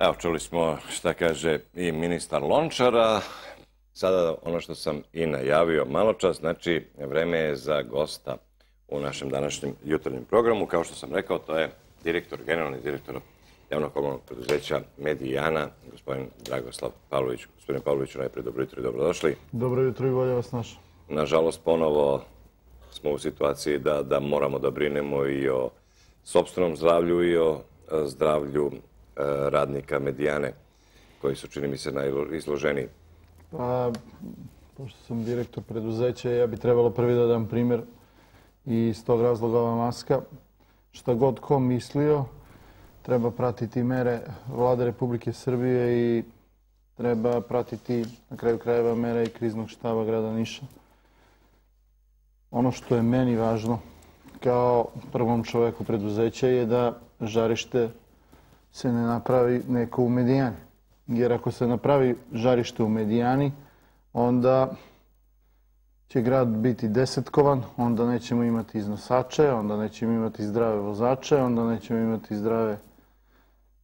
Evo, čuli smo šta kaže i ministar Lončara. Sada ono što sam i najavio malo čas, znači vreme je za gosta u našem današnjem jutarnjem programu. Kao što sam rekao, to je direktor, generalni direktor javnog komunalnog preduzeća Medijana, gospodin Dragoslav Pavlović. Gospodin Pavlović, najprej dobro jutro i dobrodošli. Dobro jutro i bolje vas naša. Nažalost, ponovo smo u situaciji da, da moramo da brinemo i o sobstvenom zdravlju i o e, zdravlju radnika Medijane, koji su, čini mi se, najizloženiji. Pa, pošto sam direktor preduzeća, ja bi trebalo prvi da dam primjer i iz tog razloga ova maska. Šta god ko mislio, treba pratiti mere vlade Republike Srbije i treba pratiti na kraju krajeva mere i kriznog štaba grada Niša. Ono što je meni važno kao prvom čoveku preduzeća je da žarište se ne napravi neko u medijani. Jer ako se napravi žarište u medijani, onda će grad biti desetkovan, onda nećemo imati iznosače, onda nećemo imati zdrave vozače, onda nećemo imati zdrave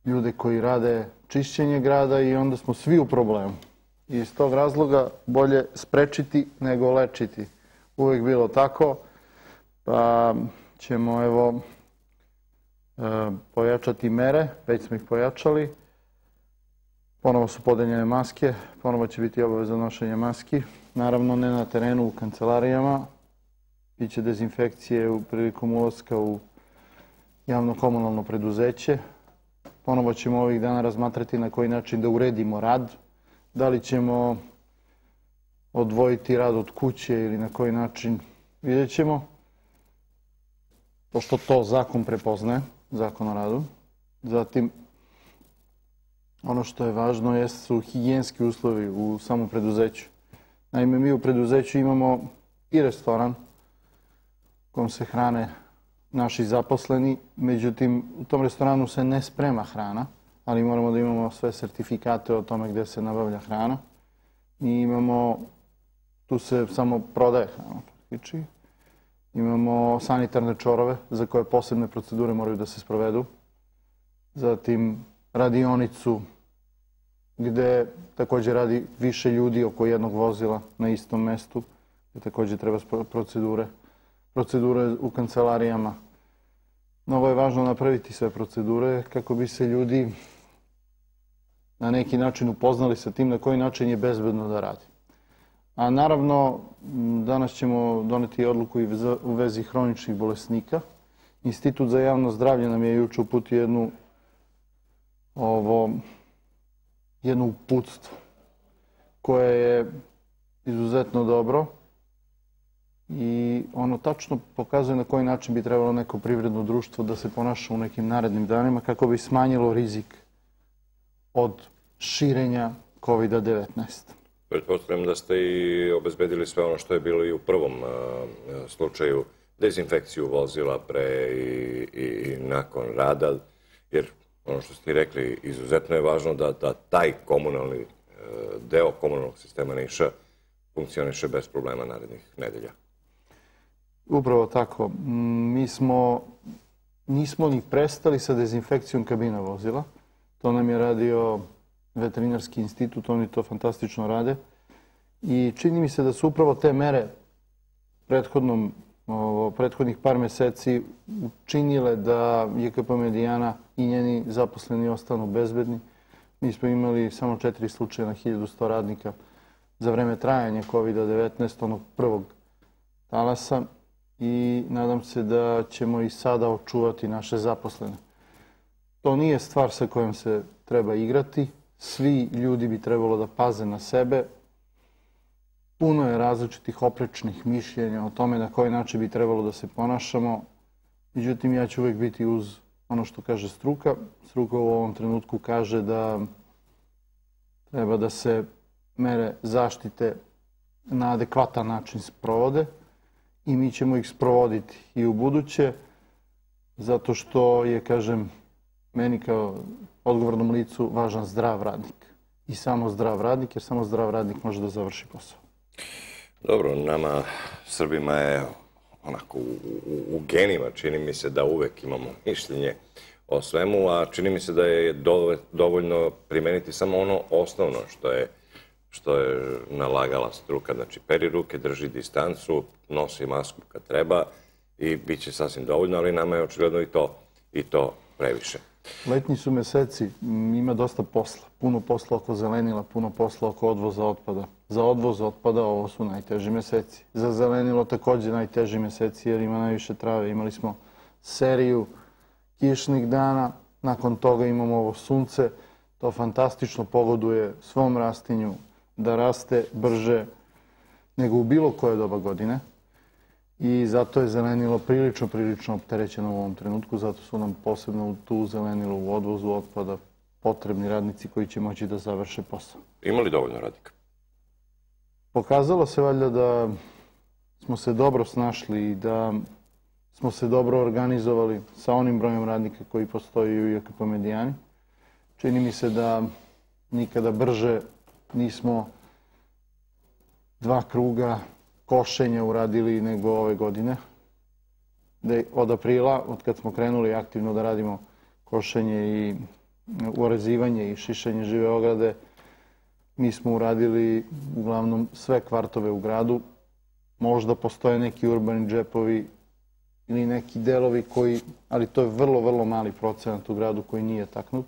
ljude koji rade čišćenje grada i onda smo svi u problemu. I iz tog razloga bolje sprečiti nego lečiti. Uvijek bilo tako, pa ćemo evo pojačati mere, već smo ih pojačali. Ponovo su podeljene maske, ponovo će biti obaveza nošenja maski. Naravno ne na terenu, u kancelarijama. Biće dezinfekcije u prilikom ulazka u javno-komunalno preduzeće. Ponovo ćemo ovih dana razmatrati na koji način da uredimo rad. Da li ćemo odvojiti rad od kuće ili na koji način vidjet ćemo. Pošto to zakon prepoznaje, zakon o radu. Zatim, ono što je važno su higijenski uslovi u samom preduzeću. Naime, mi u preduzeću imamo i restoran kom se hrane naši zaposleni, međutim u tom restoranu se ne sprema hrana, ali moramo da imamo sve sertifikate o tome gde se nabavlja hrana. I imamo, tu se samo prodaje hrana praktički. Imamo sanitarne čorove za koje posebne procedure moraju da se sprovedu. Zatim radionicu gde takođe radi više ljudi oko jednog vozila na istom mestu, gde takođe treba procedure, procedure u kancelarijama. Mnogo je važno napraviti sve procedure kako bi se ljudi na neki način upoznali sa tim na koji način je bezbedno da radi. A naravno, danas ćemo doneti odluku i u vezi hroničnih bolesnika. Institut za javno zdravlje nam je juče uputio jednu ovo, jedno uputstvo koje je izuzetno dobro i ono tačno pokazuje na koji način bi trebalo neko privredno društvo da se ponaša u nekim narednim danima kako bi smanjilo rizik od širenja COVID-19. Pretpostavljam da ste i obezbedili sve ono što je bilo i u prvom slučaju, dezinfekciju vozila pre i, i nakon rada, jer ono što ste rekli, izuzetno je važno da, da taj komunalni e, deo komunalnog sistema Niša funkcioniše bez problema narednih nedelja. Upravo tako. Mi smo, nismo ni prestali sa dezinfekcijom kabina vozila. To nam je radio veterinarski institut, oni to fantastično rade. I čini mi se da su upravo te mere prethodnom, ovo, prethodnih par meseci učinile da JKP Medijana i njeni zaposleni ostanu bezbedni. Mi smo imali samo četiri slučaja na 1100 radnika za vreme trajanja COVID-19, onog prvog talasa i nadam se da ćemo i sada očuvati naše zaposlene. To nije stvar sa kojom se treba igrati. Svi ljudi bi trebalo da paze na sebe. Puno je različitih oprečnih mišljenja o tome na koji način bi trebalo da se ponašamo. Međutim, ja ću uvek biti uz ono što kaže struka. Struka u ovom trenutku kaže da treba da se mere zaštite na adekvatan način sprovode i mi ćemo ih sprovoditi i u buduće, zato što je, kažem, meni kao odgovornom licu važan zdrav radnik. I samo zdrav radnik, jer samo zdrav radnik može da završi posao. Dobro, nama Srbima je onako u, genima, čini mi se da uvek imamo mišljenje o svemu, a čini mi se da je dovoljno primeniti samo ono osnovno što je što je nalagala struka. Znači, peri ruke, drži distancu, nosi masku kad treba i bit će sasvim dovoljno, ali nama je očigledno i to, i to previše. Letnji su meseci, ima dosta posla. Puno posla oko zelenila, puno posla oko odvoza otpada. Za odvoz otpada ovo su najteži meseci. Za zelenilo takođe najteži meseci jer ima najviše trave. Imali smo seriju kišnih dana, nakon toga imamo ovo sunce. To fantastično pogoduje svom rastinju da raste brže nego u bilo koje doba godine i zato je zelenilo prilično, prilično opterećeno u ovom trenutku, zato su nam posebno u tu zelenilo u odvozu otpada potrebni radnici koji će moći da završe posao. Ima li dovoljno radnika? Pokazalo se valjda da smo se dobro snašli i da smo se dobro organizovali sa onim brojem radnika koji postoji u IAKP Medijani. Čini mi se da nikada brže nismo dva kruga košenja uradili nego ove godine. Da od aprila, od kad smo krenuli aktivno da radimo košenje i urezivanje i šišanje žive ograde, mi smo uradili uglavnom sve kvartove u gradu. Možda postoje neki urbani džepovi ili neki delovi koji, ali to je vrlo, vrlo mali procenat u gradu koji nije taknut.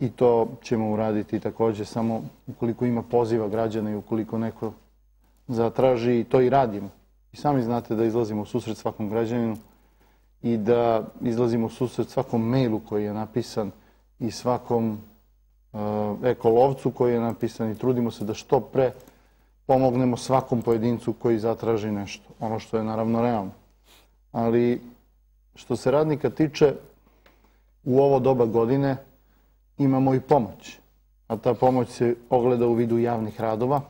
I to ćemo uraditi takođe samo ukoliko ima poziva građana i ukoliko neko zatraži i to i radimo. I sami znate da izlazimo u susret svakom građaninu i da izlazimo u susret svakom mailu koji je napisan i svakom uh, ekolovcu koji je napisan i trudimo se da što pre pomognemo svakom pojedincu koji zatraži nešto. Ono što je naravno realno. Ali što se radnika tiče, u ovo doba godine imamo i pomoć. A ta pomoć se ogleda u vidu javnih radova,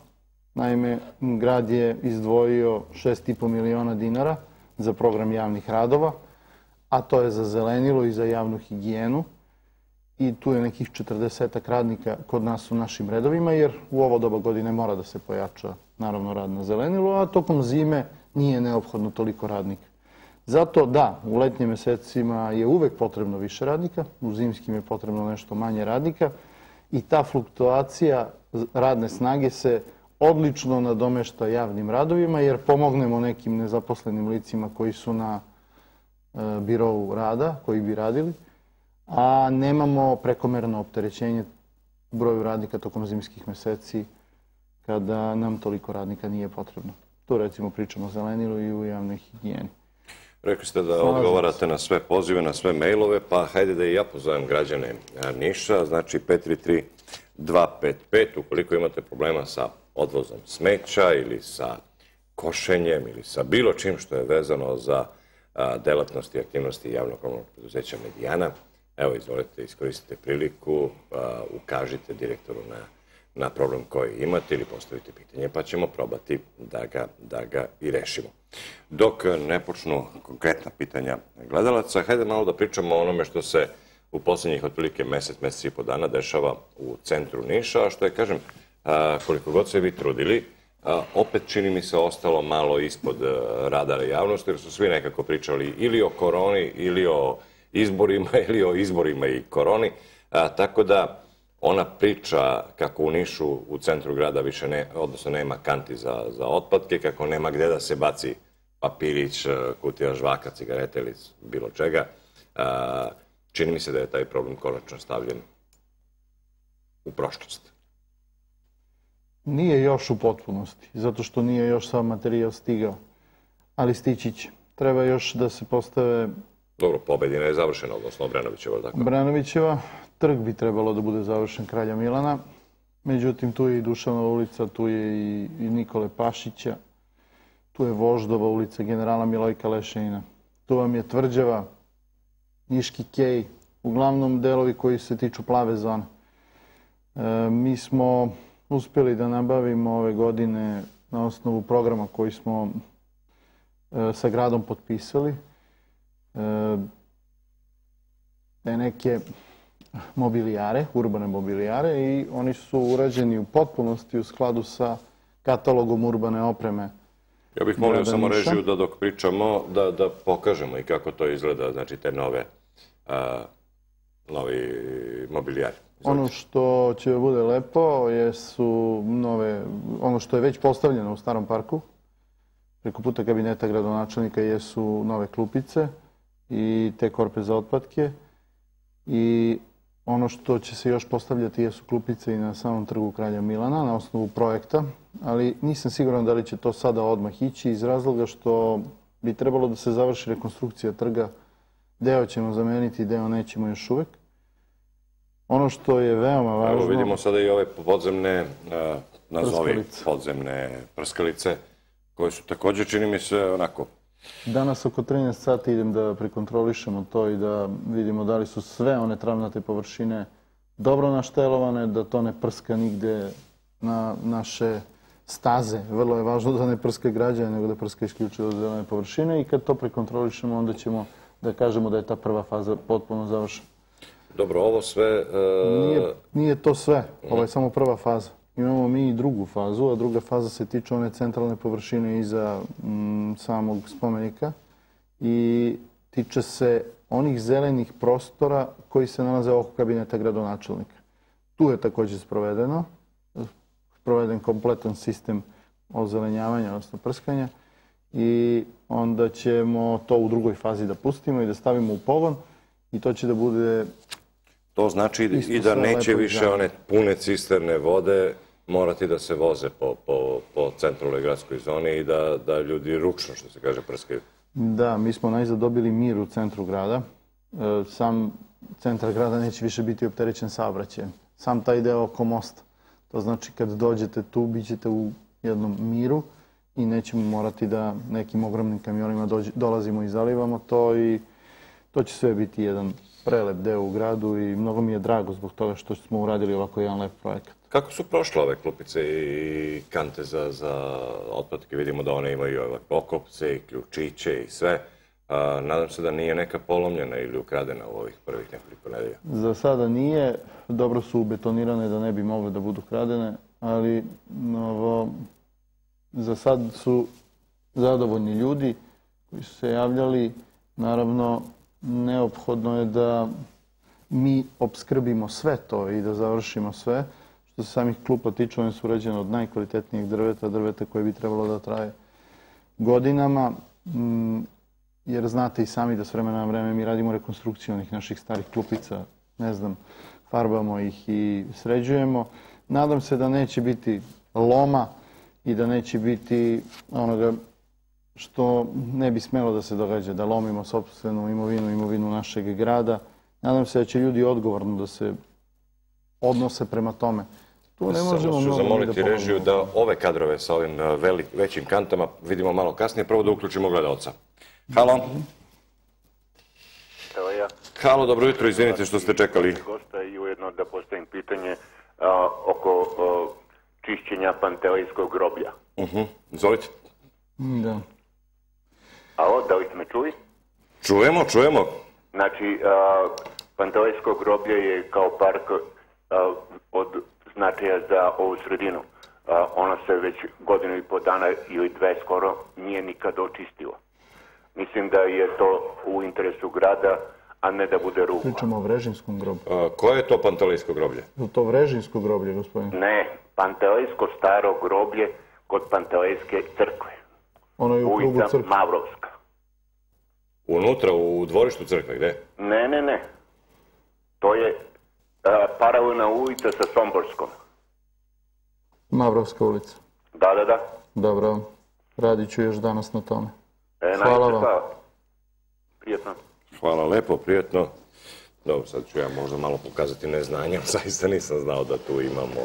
Naime, grad je izdvojio 6,5 miliona dinara za program javnih radova, a to je za zelenilo i za javnu higijenu. I tu je nekih 40 radnika kod nas u našim redovima, jer u ovo doba godine mora da se pojača naravno rad na zelenilo, a tokom zime nije neophodno toliko radnika. Zato da, u letnjim mesecima je uvek potrebno više radnika, u zimskim je potrebno nešto manje radnika i ta fluktuacija radne snage se odlično nadomešta javnim radovima jer pomognemo nekim nezaposlenim licima koji su na e, birovu rada, koji bi radili, a nemamo prekomerno opterećenje broju radnika tokom zimskih meseci kada nam toliko radnika nije potrebno. Tu recimo pričamo o zelenilu i u javnoj higijeni. Rekli ste da odgovarate na sve pozive, na sve mailove, pa hajde da i ja pozovem građane Niša, znači 533 255, ukoliko imate problema sa odvozom smeća ili sa košenjem ili sa bilo čim što je vezano za delatnosti i aktivnosti javnog komunalnog preduzeća Medijana. Evo, izvolite, iskoristite priliku, ukažite direktoru na, na problem koji imate ili postavite pitanje, pa ćemo probati da ga, da ga i rešimo. Dok ne počnu konkretna pitanja gledalaca, hajde malo da pričamo o onome što se u poslednjih otprilike mesec, mesec i po dana dešava u centru Niša, što je, kažem, koliko god se vi trudili, opet čini mi se ostalo malo ispod e, radara javnosti, jer su svi nekako pričali ili o koroni, ili o izborima, ili o izborima i koroni. Tako da ona priča kako u Nišu u centru grada više ne, odnosno nema kanti za, za otpadke, kako nema gde da se baci papirić, e, kutija žvaka, cigarete ili bilo čega, čini mi se da je taj problem konačno stavljen u prošlost. Nije još u potpunosti, zato što nije još sam materijal stigao, ali stići će. Treba još da se postave... Dobro, pobedina je završena, odnosno Branovićeva, tako? Branovićeva, trg bi trebalo da bude završen kralja Milana, međutim tu je i Dušanova ulica, tu je i, i Nikole Pašića, tu je Voždova ulica generala Milojka Lešenina, tu vam je Tvrđava, Niški Kej, uglavnom delovi koji se tiču plave zone. E, mi smo uspjeli da nabavimo ove godine na osnovu programa koji smo e, sa gradom potpisali e, neke mobilijare, urbane mobilijare i oni su urađeni u potpunosti u skladu sa katalogom urbane opreme. Ja bih molio samo režiju da dok pričamo da, da pokažemo i kako to izgleda, znači te nove a, novi. Ono što će bude lepo jesu nove, ono što je već postavljeno u starom parku, preko puta kabineta gradonačelnika jesu nove klupice i te korpe za otpadke i ono što će se još postavljati jesu klupice i na samom trgu Kralja Milana na osnovu projekta, ali nisam siguran da li će to sada odmah ići iz razloga što bi trebalo da se završi rekonstrukcija trga. Deo ćemo zameniti, deo nećemo još uvek. Ono što je veoma važno... Evo vidimo sada i ove podzemne, a, nazovi Prskalice. podzemne prskalice, koje su takođe, čini mi se, onako, Danas oko 13 sati idem da prekontrolišemo to i da vidimo da li su sve one travnate površine dobro naštelovane, da to ne prska nigde na naše staze. Vrlo je važno da ne prska građane, nego da prska isključivo zelene površine i kad to prekontrolišemo, onda ćemo da kažemo da je ta prva faza potpuno završena. Dobro, ovo sve... e, Nije, nije to sve, ovo je samo prva faza. Imamo mi i drugu fazu, a druga faza se tiče one centralne površine iza mm, samog spomenika i tiče se onih zelenih prostora koji se nalaze oko kabineta gradonačelnika. Tu je takođe sprovedeno, sproveden kompletan sistem ozelenjavanja, odnosno prskanja i onda ćemo to u drugoj fazi da pustimo i da stavimo u pogon i to će da bude To znači Isto i da neće više one pune cisterne vode morati da se voze po, po, po centralnoj gradskoj zoni i da, da ljudi ručno, što se kaže, prskaju. Da, mi smo najzad dobili mir u centru grada. E, Sam centar grada neće više biti opterećen saobraćajem. Sam taj deo oko mosta. To znači kad dođete tu, bit ćete u jednom miru i nećemo morati da nekim ogromnim kamionima dolazimo i zalivamo to i to će sve biti jedan prelep deo u gradu i mnogo mi je drago zbog toga što smo uradili ovako jedan lep projekat. Kako su prošle ove klupice i kante za, za otpadke? Vidimo da one imaju ove pokopce i ključiće i sve. A, nadam se da nije neka polomljena ili ukradena u ovih prvih nekoliko nedelja. Za sada nije, dobro su betonirane da ne bi mogle da budu kradene, ali ovo, za sad su zadovoljni ljudi koji su se javljali. Naravno, neophodno je da mi obskrbimo sve to i da završimo sve. Što se samih klupa tiče, one su urađene od najkvalitetnijeg drveta, drveta koje bi trebalo da traje godinama. Mm, jer znate i sami da s vremena na vreme mi radimo rekonstrukciju onih naših starih klupica, ne znam, farbamo ih i sređujemo. Nadam se da neće biti loma i da neće biti onoga što ne bi smelo da se događa, da lomimo sobstvenu imovinu, imovinu našeg grada. Nadam se da će ljudi odgovorno da se odnose prema tome. Tu ne možemo Samo ću ni zamoliti da režiju da ove kadrove sa ovim velik, većim kantama vidimo malo kasnije, prvo da uključimo gledalca. Halo? Evo ja, Halo, dobro jutro, izvinite što ste čekali. gosta i ujedno da postavim pitanje a, oko a, čišćenja Pantelejskog groblja. Uh Izvolite. Da. Alo, da li ste me čuli? Čujemo, čujemo. Znači, Pantelejsko groblje je kao park a, od značaja za ovu sredinu. A, ono se već godinu i po dana ili dve skoro nije nikad očistilo. Mislim da je to u interesu grada, a ne da bude ruglo. Pričamo o Vrežinskom groblju. A, koje je to pantelejsko groblje? Je to Vrežinsko groblje, gospodin? Ne, Pantelejsko staro groblje kod Pantelejske crkve. Ono je u krugu Ulica crkve. Mavrovska. Unutra, u dvorištu crkve, gde? Ne, ne, ne. To je paralelna ulica sa Somborskom. Mavrovska ulica. Da, da, da. Dobro, radit ću još danas na tome. E, Hvala vam. hvala. Prijetno. Hvala lepo, prijetno. Dobro, sad ću ja možda malo pokazati neznanje, zaista nisam znao da tu imamo,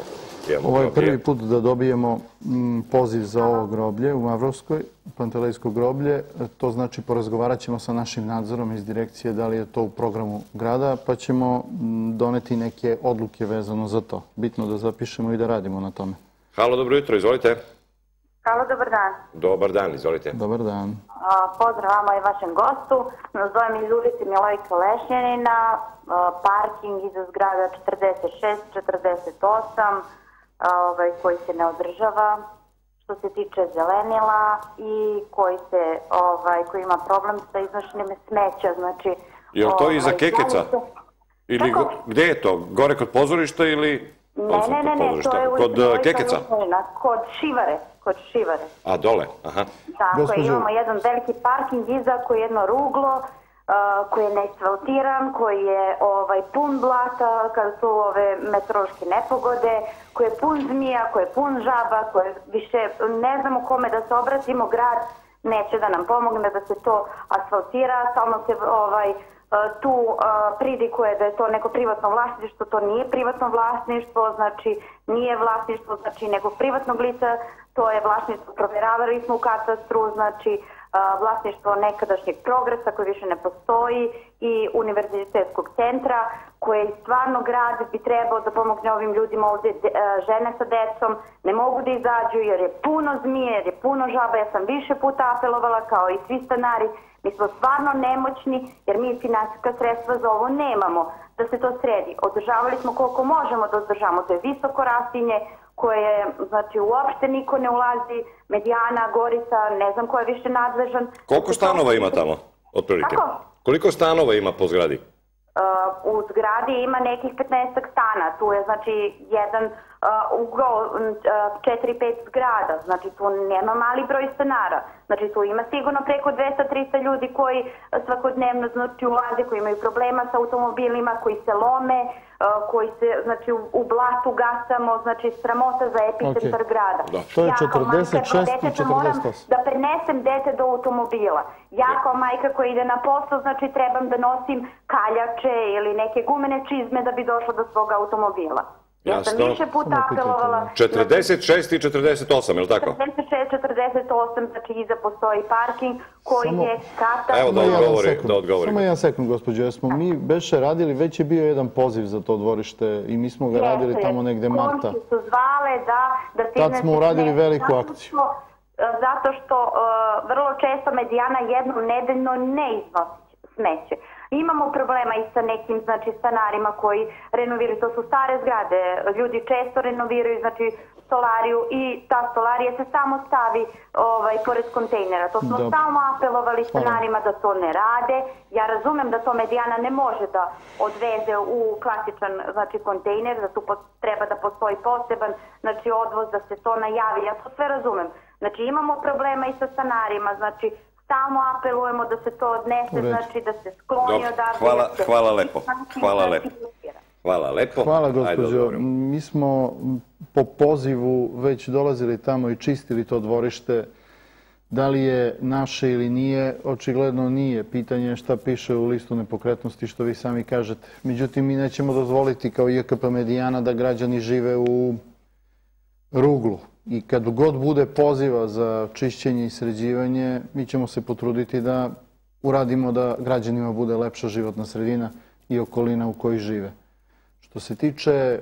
imamo Ovo je groblje. prvi put da dobijemo mm, poziv za ovo groblje u Mavrovskoj, Pantelejsko groblje. To znači porazgovarat ćemo sa našim nadzorom iz direkcije da li je to u programu grada, pa ćemo mm, doneti neke odluke vezano za to. Bitno da zapišemo i da radimo na tome. Halo, dobro jutro, izvolite. Halo, dobar dan. Dobar dan, izvolite. Dobar dan. Pozdrav vama i vašem gostu. Zovem iz ulice Milojka Lešnjanina, a, parking iza zgrada 46, 48, a, ovaj, koji se ne održava što se tiče zelenila i koji se ovaj koji ima problem sa iznošenjem smeća, znači Je li to iza Ovaj, Kekeca? li to- Ili go- gde je to? Gore kod pozorišta ili... Ne, ne, ne, ne, to je u Kod uh, Kekeca? Kod Šivare, kod Šivare. A, dole, aha. Tako Gospođo- imamo jedan veliki parking iza koji je jedno ruglo, uh, koji je neasfaltiran, koji je ovaj, pun blata kada su ove meteorološke nepogode, koji je pun zmija, koji je pun žaba, koji je više ne znamo kome da se obratimo, grad neće da nam pomogne da se to asfaltira, stalno se ovaj, uh, tu uh, pridikuje da je to neko privatno vlasništvo, to nije privatno vlasništvo, znači nije vlasništvo znači nekog privatnog lica, to je vlasništvo, provjeravali smo u katastru, znači a, vlasništvo nekadašnjeg progresa koji više ne postoji i univerzitetskog centra koji stvarno grad bi trebao da pomogne ovim ljudima ovdje, de- a, žene sa decom, ne mogu da izađu jer je puno zmije, jer je puno žaba, ja sam više puta apelovala kao i svi stanari, mi smo stvarno nemoćni jer mi finansijska sredstva za ovo nemamo da se to sredi. Održavali smo koliko možemo da održamo, to je visoko rastinje koje, znači, uopšte niko ne ulazi, Medijana, Gorica, ne znam ko je više nadležan. Koliko stanova ima tamo, otprilike? Kako? Koliko stanova ima po zgradi? Uh, u zgradi ima nekih 15 stana, tu je znači jedan ugao, uh, 4-5 zgrada, znači tu nema mali broj stanara, znači tu ima sigurno preko 200-300 ljudi koji svakodnevno znači ulaze, koji imaju problema sa automobilima, koji se lome, koji se znači u, blatu gasamo, znači sramota za epicentar Ok. grada. Da. To je Ja kao majka 46 i deteta moram 48. da prenesem dete do automobila. Ja kao majka koja ide na posao, znači trebam da nosim kaljače ili neke gumene čizme da bi došla do svog automobila. Ja sam više puta apelovala. 46 i 48, je li tako? 46, 48, znači iza postoji parking koji Samo- je kata... Evo da odgovori, da odgovori. Samo jedan sekund, gospođo. Jesmo mi beše radili, već je bio jedan poziv za to dvorište i mi smo ga radili tamo negde marta. komšije su zvale da... da Tad smo uradili veliku akciju. e, Zato što e, vrlo često medijana jednom nedeljno ne iznosi smeće. Imamo problema i sa nekim znači stanarima koji renoviraju, to su stare zgrade, ljudi često renoviraju znači stolariju i ta stolarija se samo stavi ovaj pored kontejnera. To smo Dobro. stalno apelovali stanarima da to ne rade. Ja razumem da to medijana ne može da odveze u klasičan znači kontejner, da tu treba da postoji poseban znači odvoz da se to najavi. Ja to sve razumem. Znači imamo problema i sa stanarima, znači stalno apelujemo da se to odnese, redu. znači da se skloni Dobro, odavde. hvala- da se- hvala lepo, hvala Znači, lepo. Hvala lepo. Hvala Ajde, gospođo. Mi smo po pozivu već dolazili tamo i čistili to dvorište. Da li je naše ili nije, očigledno nije. Pitanje je šta piše u listu nepokretnosti, što vi sami kažete. Međutim, mi nećemo dozvoliti kao JKP Medijana da građani žive u ruglu. I kad god bude poziva za čišćenje i sređivanje, mi ćemo se potruditi da uradimo da građanima bude lepša životna sredina i okolina u kojoj žive. Što se tiče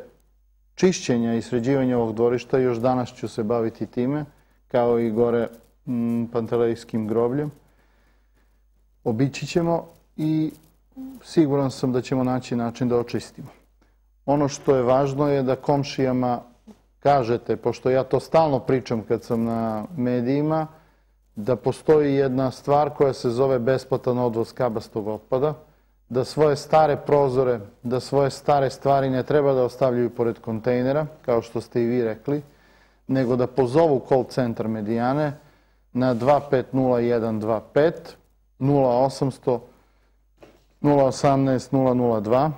čišćenja i sređivanja ovog dvorišta, još danas ću se baviti time, kao i gore m, Pantelejskim grobljem. Obići ćemo i siguran sam da ćemo naći način da očistimo. Ono što je važno je da komšijama kažete, pošto ja to stalno pričam kad sam na medijima, da postoji jedna stvar koja se zove besplatan odvoz kabastog otpada, da svoje stare prozore, da svoje stare stvari ne treba da ostavljaju pored kontejnera, kao što ste i vi rekli, nego da pozovu call centar Medijane na 250125 0800 018 002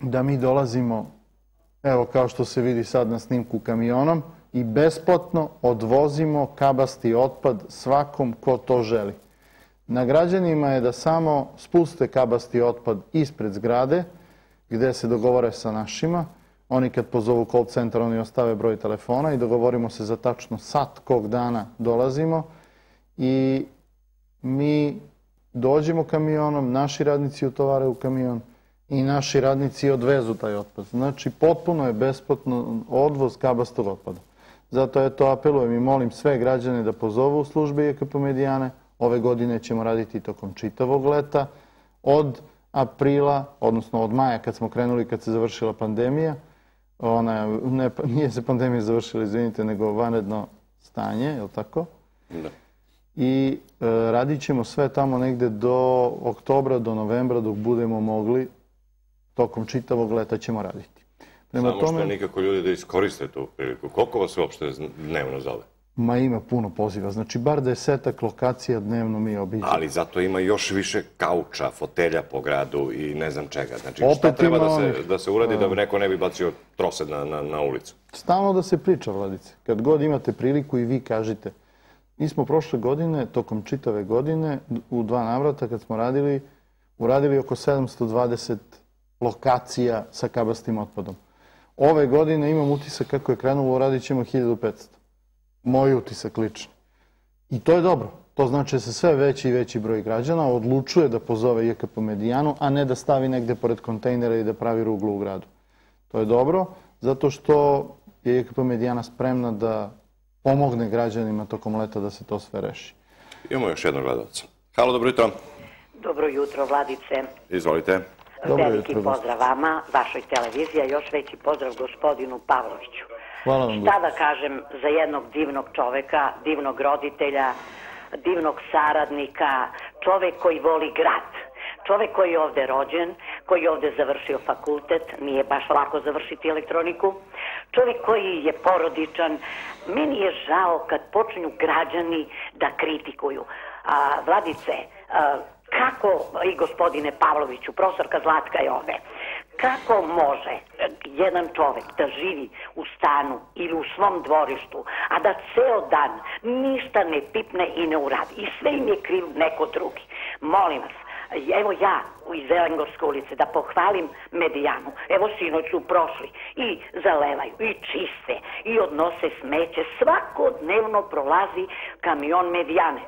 da mi dolazimo, evo kao što se vidi sad na snimku kamionom, i besplatno odvozimo kabasti otpad svakom ko to želi. Na građanima je da samo spuste kabasti otpad ispred zgrade, gde se dogovore sa našima. Oni kad pozovu call centar, oni ostave broj telefona i dogovorimo se za tačno sat kog dana dolazimo i mi dođemo kamionom, naši radnici utovare u kamion i naši radnici odvezu taj otpad. Znači, potpuno je besplatno odvoz kabastog otpada. Zato eto apelujem i molim sve građane da pozovu u službe JKP Medijane. Ove godine ćemo raditi tokom čitavog leta. Od aprila, odnosno od maja kad smo krenuli, kad se završila pandemija, ona, ne, nije se pandemija završila, izvinite, nego vanredno stanje, je li tako? Da. i e, radit ćemo sve tamo negde do oktobra, do novembra dok budemo mogli. Tokom čitavog leta ćemo raditi. Prema Samo tome, što nikako ljudi da iskoriste tu priliku. Koliko vas uopšte dnevno zove? Ma ima puno poziva, znači bar desetak lokacija dnevno mi obiđemo. Ali zato ima još više kauča, fotelja po gradu i ne znam čega. Znači Opet šta treba da se, onih, da se uradi da bi neko ne bi bacio trosed na, na, na ulicu? Stalno da se priča, Vladice. Kad god imate priliku i vi kažite. Mi smo prošle godine, tokom čitave godine, u dva navrata kad smo radili, uradili oko 720 lokacija sa kabastim otpadom. Ove godine imam utisak kako je krenulo, uradit ćemo 1500 moj utisak lični. I to je dobro. To znači da se sve veći i veći broj građana odlučuje da pozove JKP Medijanu, a ne da stavi negde pored kontejnera i da pravi ruglu u gradu. To je dobro, zato što je JKP Medijana spremna da pomogne građanima tokom leta da se to sve reši. Imamo još jednog gledalca. Halo, dobro jutro. Dobro jutro, Vladice. Izvolite. Dobro Veliki jutro, pozdrav vama, vašoj televiziji, a još veći pozdrav gospodinu Pavloviću. Hvala vam. Šta da kažem za jednog divnog čoveka, divnog roditelja, divnog saradnika, čovek koji voli grad. Čovek koji je ovde rođen, koji je ovde završio fakultet, nije baš lako završiti elektroniku, čovek koji je porodičan. Meni je žao kad počinju građani da kritikuju. A, Vladice, a, kako, i gospodine Pavloviću, profesorka Zlatka je ovde, kako može jedan čovek da živi u stanu ili u svom dvorištu, a da ceo dan ništa ne pipne i ne uradi i sve im je kriv neko drugi. Molim vas, evo ja iz Zelengorske ulice da pohvalim Medijanu. Evo sinoć su prošli i zalevaju i čiste i odnose smeće. Svakodnevno prolazi kamion Medijane.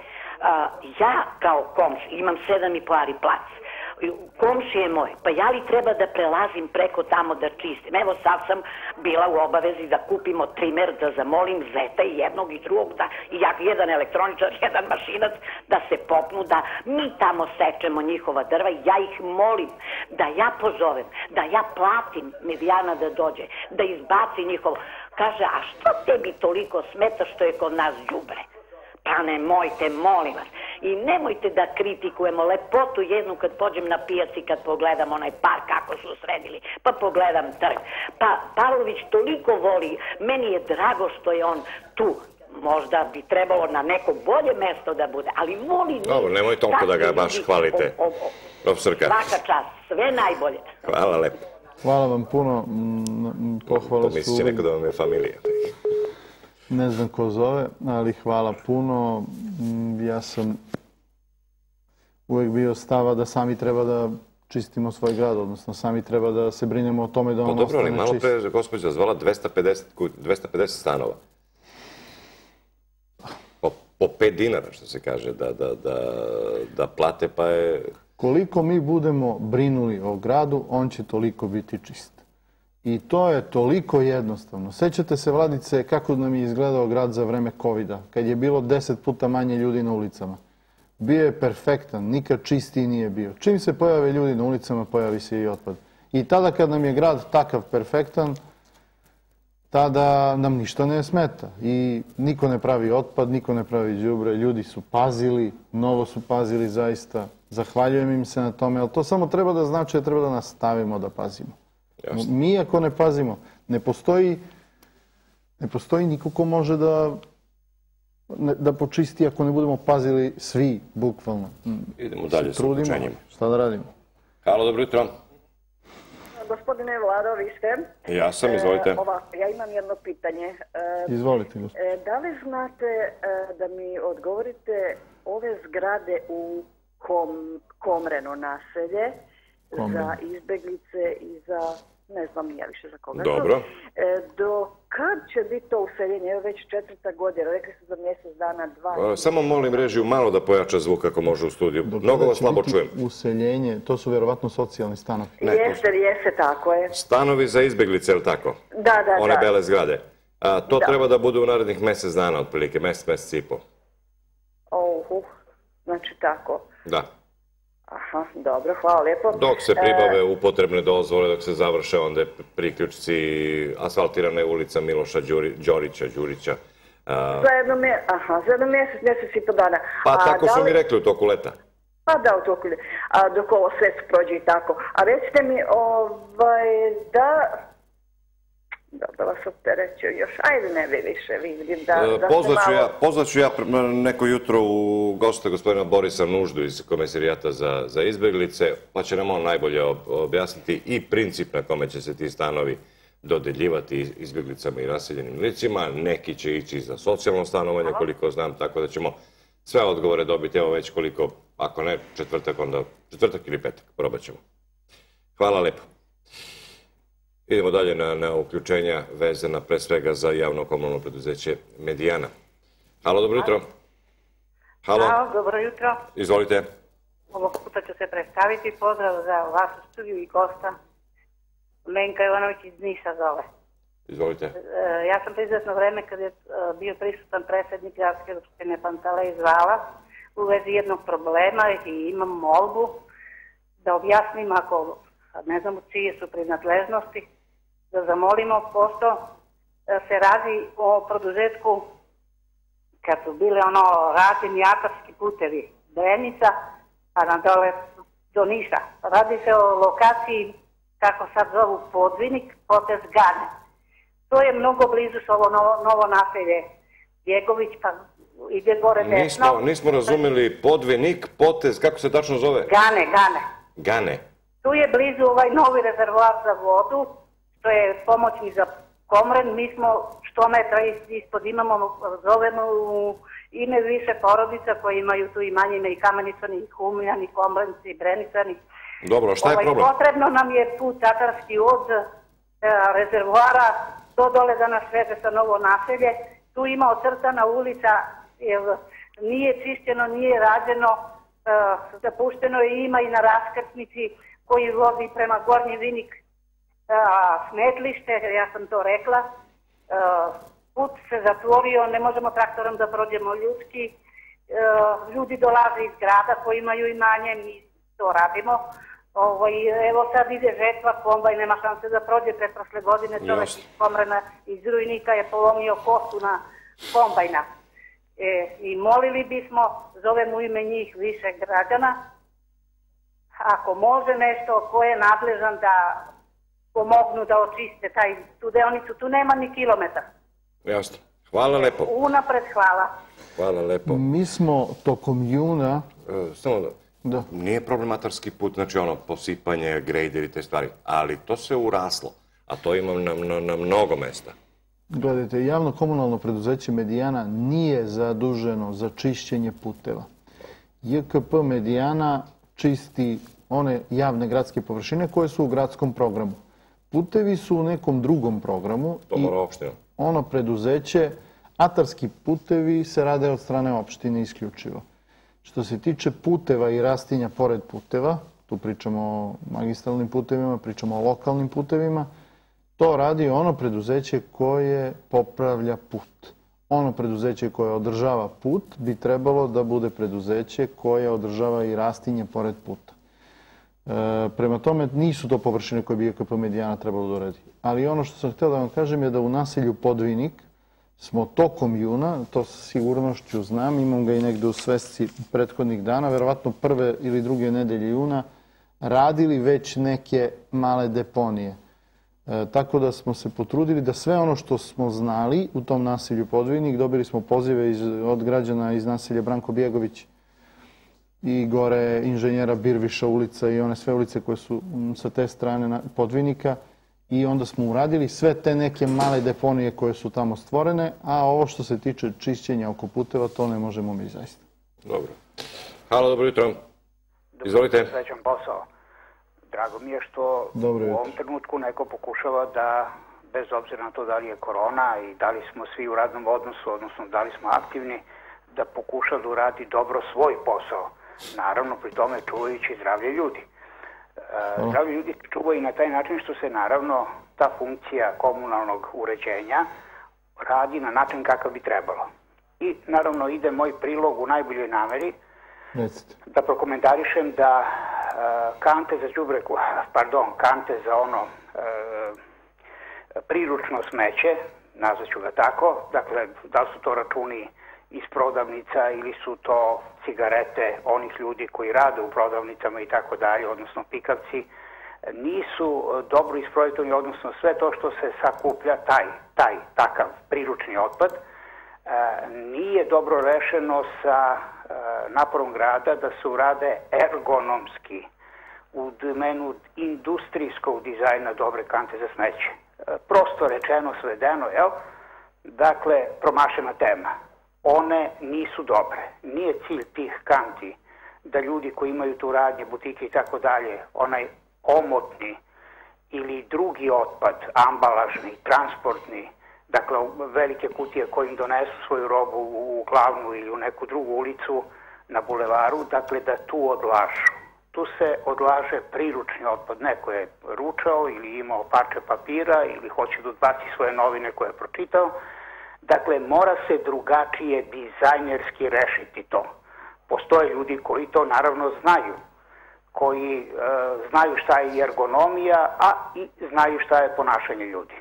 Ja kao komš imam sedam i po ari plac komšije moj, pa ja li treba da prelazim preko tamo da čistim? Evo sad sam bila u obavezi da kupimo trimer, da zamolim zeta i jednog i drugog, da, i jedan elektroničar, jedan mašinac, da se popnu, da mi tamo sečemo njihova drva i ja ih molim da ja pozovem, da ja platim Medijana da dođe, da izbaci njihovo. Kaže, a što tebi toliko smeta što je kod nas džubre? Pa nemojte, molim vas. I nemojte da kritikujemo lepotu jednu kad pođem na pijaci, kad pogledam onaj park kako su sredili, pa pogledam trg. Pa Pavlović toliko voli, meni je drago što je on tu, možda bi trebalo na neko bolje mesto da bude, ali voli... Dobro, nemoj toliko da ga baš hvalite, profesorka. Svaka čast, sve najbolje. Hvala lepo. Hvala vam puno, pohvala su... Pomislit će neko da vam je familija. Ne znam ko zove, ali hvala puno. Mm, ja sam uvek bio stava da sami treba da čistimo svoj grad, odnosno sami treba da se brinemo o tome da on pa, dobro, ostane čist. Dobro, ali malo pre je gospođa zvala 250, 250 stanova. Po, po 5 dinara, što se kaže, da, da, da, da plate, pa je... Koliko mi budemo brinuli o gradu, on će toliko biti čist. I to je toliko jednostavno. Sećate se, Vladice, kako nam je izgledao grad za vreme covid kad je bilo deset puta manje ljudi na ulicama. Bio je perfektan, nikad čistiji nije bio. Čim se pojave ljudi na ulicama, pojavi se i otpad. I tada kad nam je grad takav perfektan, tada nam ništa ne smeta. I niko ne pravi otpad, niko ne pravi đubre, ljudi su pazili, mnogo su pazili zaista. Zahvaljujem im se na tome, ali to samo treba da znači da treba da nastavimo da pazimo. Mi ako ne pazimo, ne postoji, ne postoji niko ko može da da počisti ako ne budemo pazili svi, bukvalno. Idemo dalje sa uključenjem. Šta da radimo? Halo, dobro jutro. Gospodine Vlado, vi ste? Ja sam, izvolite. E, ovako, ja imam jedno pitanje. E, izvolite, gospodine. E, da li znate da mi odgovorite ove zgrade u kom, Komreno naselje za izbeglice i za ne znam ja više za koga. Dobro. E, do kad će biti to useljenje? Evo već četvrta godina, rekli su za mjesec dana, dva. A, samo molim režiju malo da pojača zvuk ako može u studiju. Do Mnogo vas slabo čujem. Useljenje, to su vjerovatno socijalni stanovi. Ne, jeste, to... jeste, tako je. Stanovi za izbeglice, je li tako? Da, da, One da. bele zgrade. A, to da. treba da bude u narednih mjesec dana, otprilike, mjesec, mjesec i po. Oh, uh, znači tako. Da. Aha, dobro, hvala lijepo. Dok se pribave e... upotrebne dozvole, dok se završe onda priključci asfaltirane ulica Miloša Đuri, Đorića, Đurića, Za jedno, mje, aha, za jedno mjesec, mjesec i po dana. Pa A tako da su mi rekli u toku leta. Pa da, u toku, a dok ovo sve prođe i tako. A recite mi, ovaj, da, da, da vas optereću još, ajde ne bi više, vidim da, E, da se Pozvat ću malo- ja, pozvat ću ja neko jutro u gosta gospodina Borisa Nuždu iz Komisarijata za, za izbjeglice, pa će nam on najbolje ob- objasniti i princip na kome će se ti stanovi dodeljivati iz- izbjeglicama i raseljenim licima. Neki će ići za socijalno stanovanje, koliko znam, tako da ćemo sve odgovore dobiti, evo već koliko, ako ne četvrtak, onda četvrtak ili petak, probat ćemo. Hvala lepo. Idemo dalje na, na uključenja vezana pre svega za javno komunalno preduzeće Medijana. Halo, dobro jutro. Halo, Halo, dobro jutro. izvolite. Ovog puta ću se predstaviti. Pozdrav za vas u studiju i gosta. Menka Ivanović iz Niša zove. Izvolite. E, ja sam prizetno vreme kad je e, bio prisutan predsjednik Gradske skupštine Pantale zvala u vezi jednog problema i imam molbu da objasnim ako ne znam čije su prinadležnosti, da zamolimo pošto e, se radi o produžetku kad su bile ono rađeni atarski putevi Brenica, pa na dole do Niša. Radi se o lokaciji, kako sad zovu, Podvinik, potez Gane. To je mnogo blizu s ovo novo, novo naselje Bjegović, pa ide gore desno. Nismo, nismo razumeli podvenik, potez, kako se tačno zove? Gane, Gane. Gane. Tu je blizu ovaj novi rezervoar za vodu, što je pomoćni za Komren. Mi smo što metra is- ispod imamo, zovemo u ime više porodica koji imaju tu i manjine i kamenicani, i humljani, komrenci, i brenicani. Dobro, šta je Ovaj, problem? Potrebno nam je put tatarski od e, rezervoara do dole da nas veze sa novo naselje. Tu ima ocrtana ulica, jer nije čišćeno, nije rađeno, e, zapušteno je ima i na raskrsnici koji vodi prema Gornji Vinik e, smetlište, ja sam to rekla. E, put se zatvorio, ne možemo traktorom da prođemo ljudski. E, ljudi dolaze iz grada koji imaju imanje, mi to radimo. Ovo, i evo sad ide žetva kombaj, nema šanse da prođe pre prošle godine. Jasno. iz Komrena, iz Rujnika je polomio kosu na kombajna. E, I molili bismo, zovem u ime njih više građana, ako može nešto, ko je nadležan da pomognu da očiste taj, tu deonicu, tu nema ni kilometar. Jasno. Hvala lepo. Unapred hvala. Hvala lepo. Mi smo tokom juna, E, samo da, da, nije problematarski put, znači ono, posipanje, grejder i te stvari, ali to se uraslo, a to imam na, na, na mnogo mesta. gledajte, javno komunalno preduzeće Medijana nije zaduženo za čišćenje puteva. JKP Medijana čisti one javne gradske površine koje su u gradskom programu. Putevi su u nekom drugom programu To mora opština. ono preduzeće, atarski putevi se rade od strane opštine isključivo. Što se tiče puteva i rastinja pored puteva, tu pričamo o magistralnim putevima, pričamo o lokalnim putevima, to radi ono preduzeće koje popravlja put. Ono preduzeće koje održava put bi trebalo da bude preduzeće koje održava i rastinje pored puta. E, prema tome, nisu to površine koje bi EKP Medijana trebalo da. Ali ono što sam htio da vam kažem je da u naselju Podvinik smo tokom juna, to sa sigurnošću znam, imam ga i negde u svesci prethodnih dana, verovatno prve ili druge nedelje juna, radili već neke male deponije. E, tako da smo se potrudili da sve ono što smo znali u tom naselju Podvinik, dobili smo pozive iz, od građana iz naselja Branko Bjegović i gore inženjera Birviša ulica i one sve ulice koje su mm, sa te strane Podvinika i onda smo uradili sve te neke male deponije koje su tamo stvorene, a ovo što se tiče čišćenja oko puteva, to ne možemo mi zaista. Dobro. Halo, dobro jutro. Izvolite. Srećan posao. Drago mi je što Dobro u ovom trenutku neko pokušava da, bez obzira na to da li je korona i da li smo svi u radnom odnosu, odnosno da li smo aktivni, da pokuša da uradi dobro svoj posao. Naravno, pri tome čuvajući zdravlje ljudi. E, zdravlje ljudi se čuva i na taj način što se naravno ta funkcija komunalnog uređenja radi na način kakav bi trebalo. I naravno ide moj prilog u najboljoj nameri, da prokomentarišem da e, kante za đubreku, pardon, kante za ono e, priručno smeće nazvaću ga tako, dakle, da su to računi iz prodavnica ili su to cigarete onih ljudi koji rade u prodavnicama i tako dalje, odnosno pikavci, nisu dobro isprojektovani, odnosno sve to što se sakuplja, taj, taj takav priručni otpad, nije dobro rešeno sa naporom grada da se urade ergonomski u domenu industrijskog dizajna dobre kante za smeće. Prosto rečeno, svedeno, jel? Dakle, promašena tema. One nisu dobre. Nije cilj tih kanti da ljudi koji imaju tu radnje, butike i tako dalje, onaj omotni ili drugi otpad, ambalažni, transportni, dakle velike kutije koje im donesu svoju robu u glavnu ili u neku drugu ulicu na bulevaru, dakle da tu odlažu. Tu se odlaže priručni otpad. Neko je ručao ili imao parče papira ili hoće da odbaci svoje novine koje je pročitao. Dakle, mora se drugačije dizajnerski rešiti to. Postoje ljudi koji to naravno znaju koji e, znaju šta je ergonomija, a i znaju šta je ponašanje ljudi.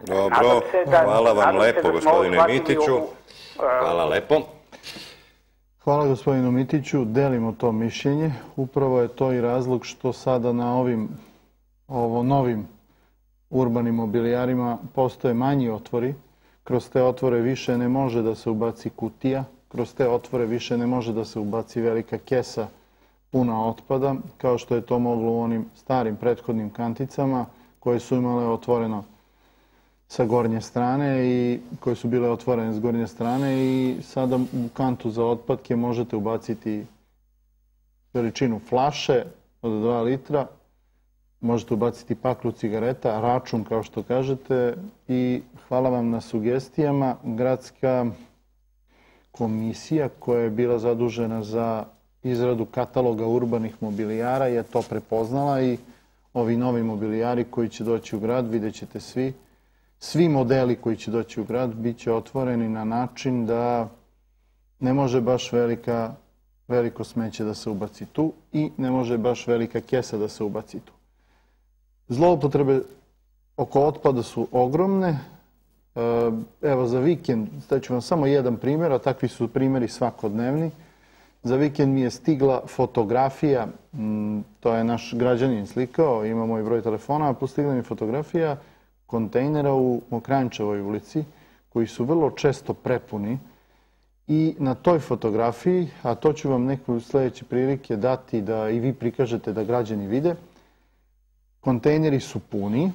Dobro, da, hvala vam lepo, da gospodine Mitiću. Ovu, uh, hvala lepo. Hvala gospodinu Mitiću, delimo to mišljenje. Upravo je to i razlog što sada na ovim ovo novim urbanim mobilijarima postoje manji otvori. Kroz te otvore više ne može da se ubaci kutija, kroz te otvore više ne može da se ubaci velika kesa puna otpada, kao što je to moglo u onim starim prethodnim kanticama koje su imale otvoreno sa gornje strane i koje su bile otvorene s gornje strane i sada u kantu za otpadke možete ubaciti veličinu flaše od 2 litra, možete ubaciti paklu cigareta, račun kao što kažete i hvala vam na sugestijama. Gradska komisija koja je bila zadužena za izradu kataloga urbanih mobilijara je to prepoznala i ovi novi mobilijari koji će doći u grad, vidjet ćete svi, svi modeli koji će doći u grad bit će otvoreni na način da ne može baš velika, veliko smeće da se ubaci tu i ne može baš velika kesa da se ubaci tu. Zloupotrebe oko otpada su ogromne. E, evo za vikend, staću vam samo jedan primjer, a takvi su primjeri svakodnevni. Za vikend mi je stigla fotografija, to je naš građanin slikao, imamo i broj telefona, a postigla mi fotografija kontejnera u Mokrančevoj ulici, koji su vrlo često prepuni i na toj fotografiji, a to ću vam neku sledeće prilike dati da i vi prikažete da građani vide, kontejneri su puni,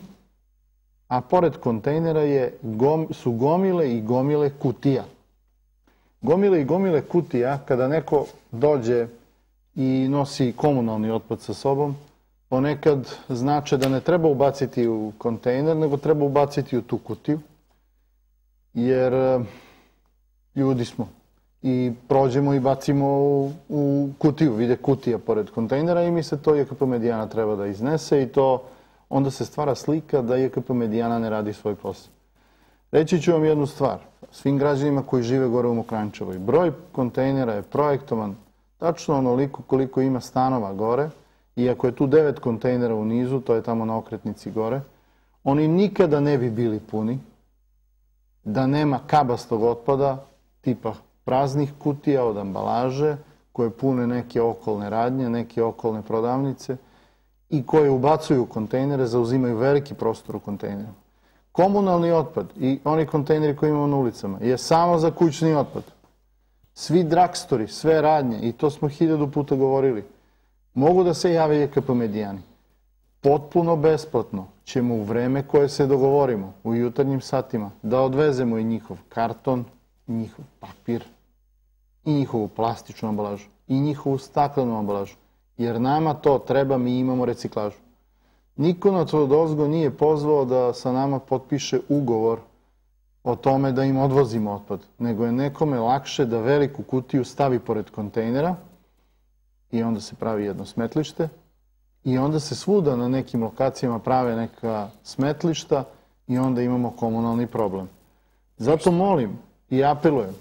a pored kontejnera je, gom, su gomile i gomile kutija. Gomile i gomile kutija, kada neko dođe i nosi komunalni otpad sa sobom, ponekad znače da ne treba ubaciti u kontejner, nego treba ubaciti u tu kutiju, jer e, ljudi smo i prođemo i bacimo u, kutiju, vide kutija pored kontejnera i mi se to JKP Medijana treba da iznese i to onda se stvara slika da JKP Medijana ne radi svoj posao. Reći ću vam jednu stvar. Svim građanima koji žive gore u Mokrančevoj. Broj kontejnera je projektovan tačno onoliko koliko ima stanova gore, i ako je tu devet kontejnera u nizu, to je tamo na okretnici gore, oni nikada ne bi bili puni da nema kabastog otpada tipa praznih kutija od ambalaže koje pune neke okolne radnje, neke okolne prodavnice i koje ubacuju u kontejnere, zauzimaju veliki prostor u kontejneru. Komunalni otpad i oni kontejneri koji imamo na ulicama je samo za kućni otpad. Svi drakstori, sve radnje, i to smo hiljadu puta govorili, mogu da se jave JKP Medijani. Potpuno besplatno ćemo u vreme koje se dogovorimo u jutarnjim satima da odvezemo i njihov karton, njihov papir, i njihovu plastičnu ambalažu, i njihovu staklenu ambalažu. Jer nama to treba, mi imamo reciklažu. Niko na to dozgo nije pozvao da sa nama potpiše ugovor o tome da im odvozimo otpad, nego je nekome lakše da veliku kutiju stavi pored kontejnera i onda se pravi jedno smetlište i onda se svuda na nekim lokacijama prave neka smetlišta i onda imamo komunalni problem. Zato molim i apelujem,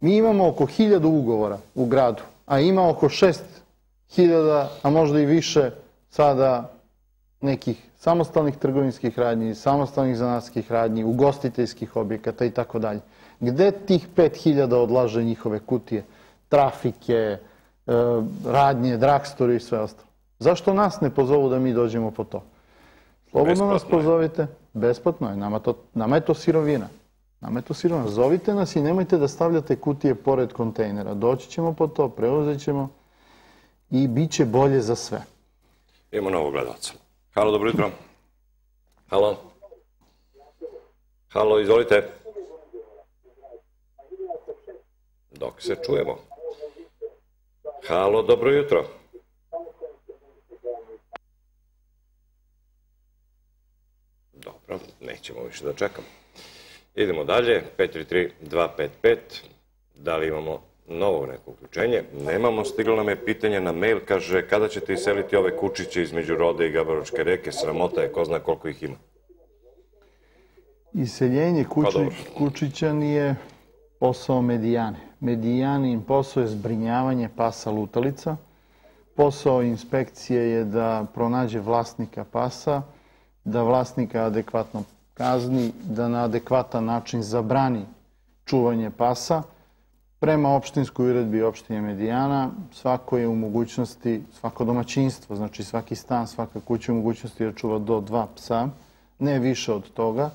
mi imamo oko hiljadu ugovora u gradu, a ima oko šest hiljada, a možda i više sada nekih samostalnih trgovinskih radnji, samostalnih zanatskih radnji, ugostiteljskih objekata i tako dalje. Gde tih 5000 odlaže njihove kutije, trafike, e, radnje, dragstori i sve ostalo? Zašto nas ne pozovu da mi dođemo po to? Slobodno nas pozovite, besplatno je, nama, to, nama je to sirovina. Nama je to sirovina. Zovite nas i nemojte da stavljate kutije pored kontejnera. Doći ćemo po to, preuzet ćemo i bit će bolje za sve. Imamo novog gledalca. Halo, dobro jutro. Halo. Halo, izvolite. Dok se čujemo. Halo, dobro jutro. Dobro, nećemo više da čekamo. Idemo dalje, 533-255. Da li imamo novo neko uključenje? Nemamo, stiglo nam je pitanje na mail, kaže kada ćete iseliti ove kučiće između Rode i Gabaročke reke, sramota je, ko zna koliko ih ima. Iseljenje kući, dobro. kučića nije posao medijane. Medijanin posao je zbrinjavanje pasa lutalica. Posao inspekcije je da pronađe vlasnika pasa, da vlasnika adekvatno kazni, da na adekvatan način zabrani čuvanje pasa. Prema opštinskoj uredbi opštine Medijana, svako je u mogućnosti, svako domaćinstvo, znači svaki stan, svaka kuća u mogućnosti da čuva do dva psa, ne više od toga,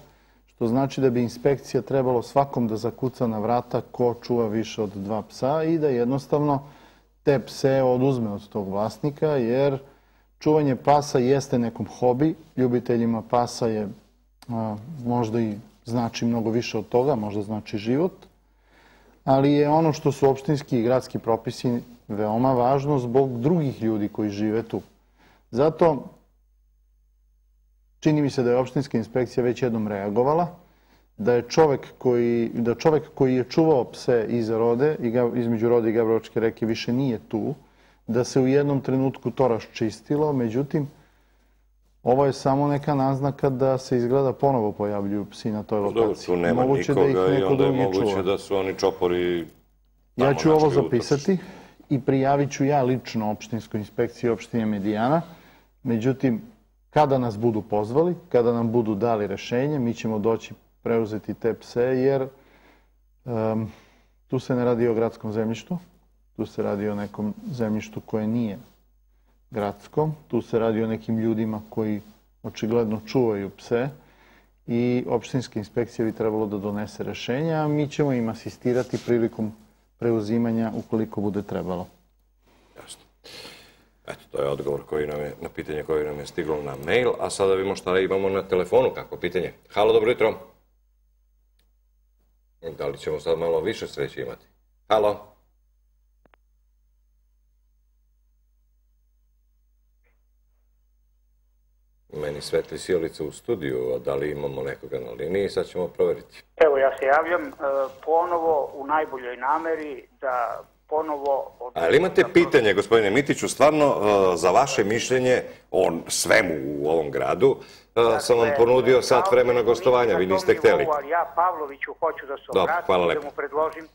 što znači da bi inspekcija trebalo svakom da zakuca na vrata ko čuva više od dva psa i da jednostavno te pse oduzme od tog vlasnika, jer čuvanje pasa jeste nekom hobi, ljubiteljima pasa je možda i znači mnogo više od toga, možda znači život, ali je ono što su opštinski i gradski propisi veoma važno zbog drugih ljudi koji žive tu. Zato čini mi se da je opštinska inspekcija već jednom reagovala, da je čovek koji, da čovek koji je čuvao pse iza rode, između rode i Gavrovačke reke više nije tu, da se u jednom trenutku to raščistilo, međutim, ovo je samo neka naznaka da se izgleda ponovo pojavljuju psi na toj Dobro, lokaciji. tu nema Moguće da nikoga i neko onda je moguće čuva. da su oni čopori Ja ću ovo zapisati i prijavit ću ja lično opštinskoj inspekciji opštine Medijana. Međutim, kada nas budu pozvali, kada nam budu dali rešenje, mi ćemo doći preuzeti te pse, jer em, tu se ne radi o gradskom zemljištu, tu se radi o nekom zemljištu koje nije gradskom, tu se radi o nekim ljudima koji očigledno čuvaju pse i opštinska inspekcija bi trebalo da donese rešenja, a mi ćemo im asistirati prilikom preuzimanja ukoliko bude trebalo. Jasno. Eto, to je odgovor koji nam je, na pitanje koje nam je stiglo na mail, a sada vidimo šta imamo na telefonu, kako pitanje. Halo, dobro jutro. Da li ćemo sad malo više sreće imati? Halo? Meni svetli sjelica u studiju, a da li imamo nekoga na liniji, sad ćemo proveriti. Evo, ja se javljam e, ponovo u najboljoj nameri da ponovo... od- Ali imate pitanje, gospodine Mitiću, stvarno uh, za vaše mišljenje o svemu u ovom gradu uh, sam vam Dakle, ponudio sat vremena gostovanja, vi niste hteli. ja Pavloviću hoću da se obratim i da mu predložim.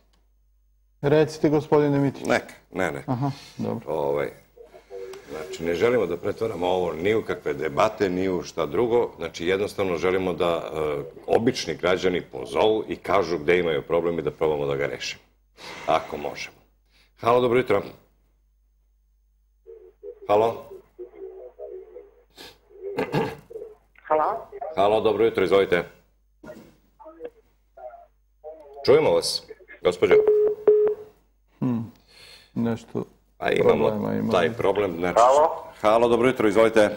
Recite, gospodine Mitić. Nek, ne, ne. Aha, dobro. Ovaj, znači, ne želimo da pretvaramo ovo ni u kakve debate, ni u šta drugo. Znači, jednostavno želimo da uh, obični građani pozovu i kažu gde imaju problem i da probamo da ga rešimo. Ako možemo. Halo, dobro jutro. Halo? Halo? Halo, dobro jutro, izvolite. Čujemo vas, gospođo. Nešto А имамо имам. тај проблем. Значи. Хало? Хало, добро јутро, изволите.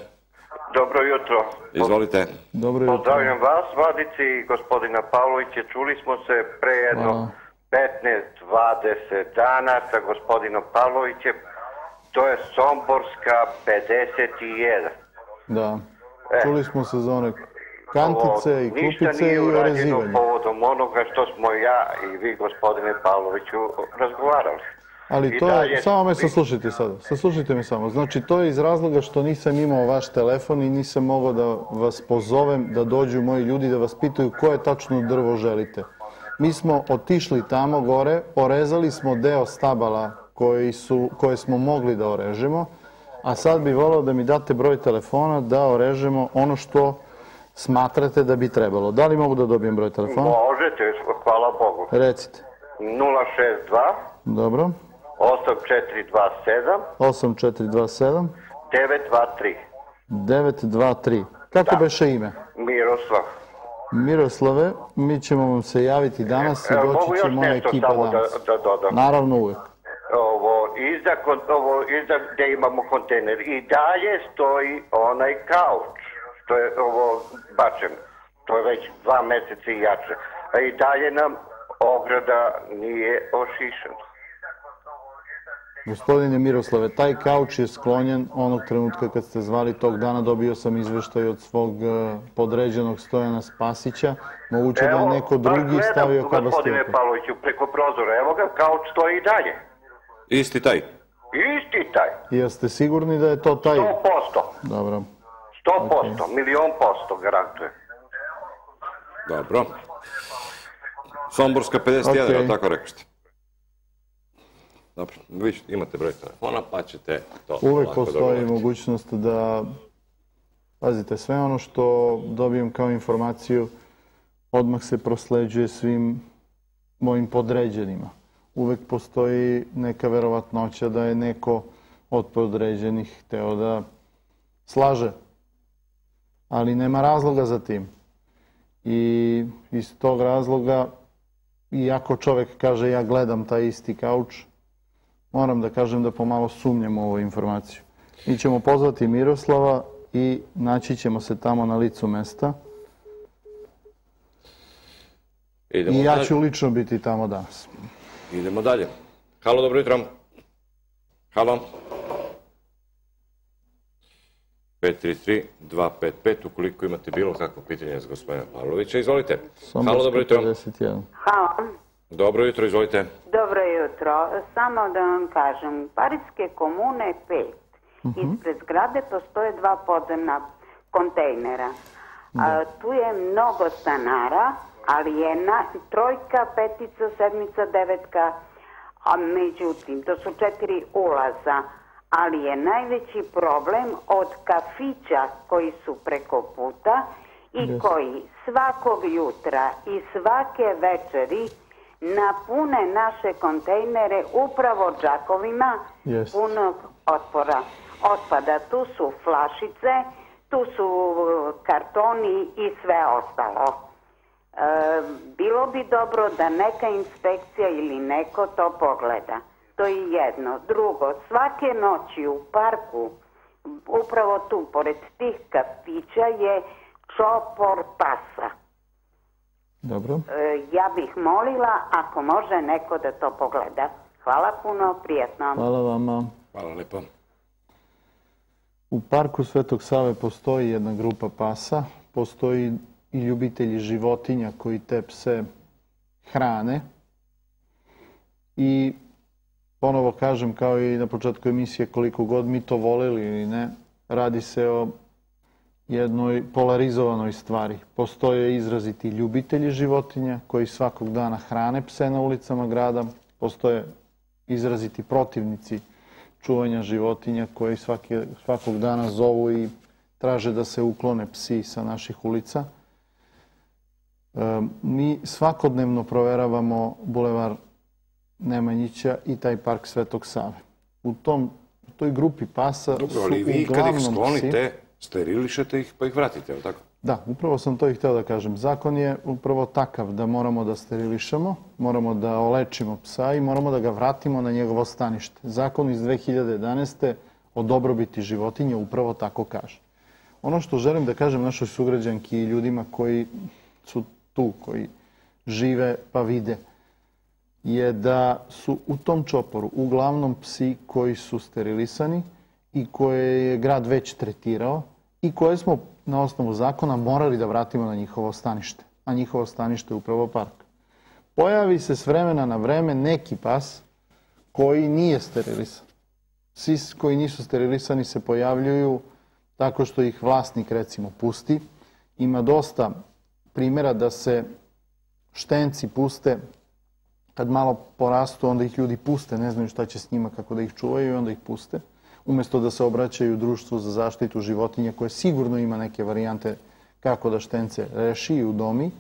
Добро јутро. Изволите. Добро јутро. Поздравјам вас, вадици и господина Павловиќе. Чули смо се пре едно 15-20 дана са господино Павловиќе. Тоа е Сомборска 51. Да. Е. Чули смо се за оне кантице Ово, и купице и орезивање. Ништа поводом онога што смо ја и ви, господине Павловиќу, разговарали. Ali to je, samo me saslušajte sada, saslušajte me samo. Znači to je iz razloga što nisam imao vaš telefon i nisam mogao da vas pozovem da dođu moji ljudi da vas pitaju koje tačno drvo želite. Mi smo otišli tamo gore, orezali smo deo stabala koji su, koje smo mogli da orežemo, A sad bi volao da mi date broj telefona da orežemo ono što smatrate da bi trebalo. Da li mogu da dobijem broj telefona? Možete, hvala Bogu. Recite. 062 Dobro. 8427 8427 923. 923. Kako beše ime? Miroslav. Miroslave, mi ćemo vam se javiti danas i doći će moja ekipa da, danas. da dodam. Naravno uvek. Ovo, iza, kon- ovo, iza gde imamo kontejner i dalje stoji onaj kauč, što je ovo bačen. To je već dva meseca i jače. A i dalje nam ograda nije ošišena. Gospodine Miroslave, taj kauč je sklonjen onog trenutka kad ste zvali tog dana, dobio sam izveštaj od svog eh, podređenog Stojana Spasića. Moguće da je neko baš drugi gledam, stavio Gospodine kabastijeku. Pavloviću, preko prozora, evo ga, kauč stoji i dalje. Isti taj. Isti taj, Jeste sigurni da je to taj? 100%, Dobro. 100%, milion posto garantuje. Dobro. Somborska 51, Okej. okay. tako rekli ste. Dobro, vi imate broj telefona, pa ćete to Uvek lako postoji mogućnost da, pazite, sve ono što dobijem kao informaciju, odmah se prosleđuje svim mojim podređenima. Uvek postoji neka verovatnoća da je neko od podređenih hteo da slaže. Ali nema razloga za tim. I iz tog razloga, iako čovek kaže ja gledam taj isti kauč, moram da kažem da pomalo sumnjam u ovu informaciju. Mi ćemo pozvati Miroslava i naći ćemo se tamo na licu mesta. Idemo, I ja dalje. ću lično biti tamo danas. Idemo dalje. Halo, dobro jutro. Halo. 533-255, ukoliko imate bilo kakvo pitanje za gospodina Pavlovića, izvolite. Halo, dobro jutro. 51. Halo, Dobro jutro, izvolite. dobro jutro. Samo da vam kažem, Parijske komune 5. Ispred zgrade postoje dva podzemna kontejnera. A, tu je mnogo stanara, ali je na, trojka, petica, sedmica, devetka, a međutim, to su četiri ulaza, ali je najveći problem od kafića koji su preko puta i koji svakog jutra i svake večeri napune naše kontejnere upravo džakovima Jest. punog otpora, otpada. Tu su flašice, tu su uh, kartoni i sve ostalo. E, bilo bi dobro da neka inspekcija ili neko to pogleda. To je jedno. Drugo, svake noći u parku, upravo tu, pored tih kafića, je čopor pasa. Dobro. E, ja bih molila ako može neko da to pogleda. Hvala puno, prijetno. Hvala vama. Hvala lepo. U parku Svetog Save postoji jedna grupa pasa, postoji i ljubitelji životinja koji te pse hrane. I ponovo kažem, kao i na početku emisije, koliko god mi to voleli ili ne, radi se o jednoj polarizovanoj stvari. Postoje izraziti ljubitelji životinja koji svakog dana hrane pse na ulicama grada, postoje izraziti protivnici čuvanja životinja koji svaki, svakog dana zovu i traže da se uklone psi sa naših ulica. E, mi svakodnevno proveravamo bulevar Nemanjića i taj park Svetog Save. U tom, u toj grupi pasa Dobro, su ali vi kad ih uglavnom psi. Sterilišete ih pa ih vratite, je tako? Da, upravo sam to i hteo da kažem. Zakon je upravo takav da moramo da sterilišemo, moramo da olečimo psa i moramo da ga vratimo na njegovo stanište. Zakon iz 2011. o dobrobiti životinje upravo tako kaže. Ono što želim da kažem našoj sugrađanki i ljudima koji su tu, koji žive pa vide, je da su u tom čoporu uglavnom psi koji su sterilisani i koje je grad već tretirao i koje smo na osnovu zakona morali da vratimo na njihovo stanište. A njihovo stanište je upravo park. Pojavi se s vremena na vreme neki pas koji nije sterilisan. Psi koji nisu sterilisani se pojavljuju tako što ih vlasnik recimo pusti. Ima dosta primjera da se štenci puste kad malo porastu, onda ih ljudi puste, ne znaju šta će s njima, kako da ih čuvaju i onda ih puste. Umesto da se obraćaju društvu za zaštitu životinja koje sigurno ima neke varijante kako da štence reši i udomi.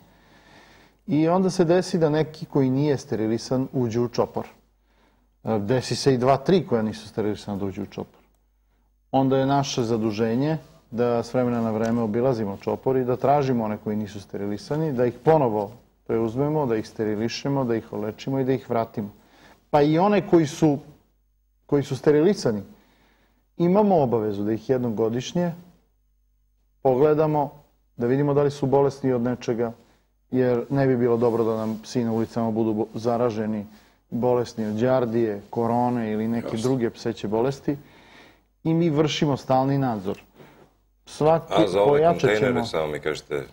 I onda se desi da neki koji nije sterilisan uđe u čopor. E, desi se i dva, tri koja nisu sterilisana da uđu u čopor. Onda je naše zaduženje da s vremena na vreme obilazimo čopor i da tražimo one koji nisu sterilisani, da ih ponovo preuzmemo, da ih sterilišemo, da ih olečimo i da ih vratimo. Pa i one koji su, koji su sterilisani, imamo obavezu da ih jednom godišnje pogledamo, da vidimo da li su bolesni od nečega, jer ne bi bilo dobro da nam psi na ulicama budu zaraženi, bolesni od đardije, korone ili neke Jasne. druge pseće bolesti i mi vršimo stalni nadzor. Svaki, A za ove kontejnere, ćemo... samo mi kažete...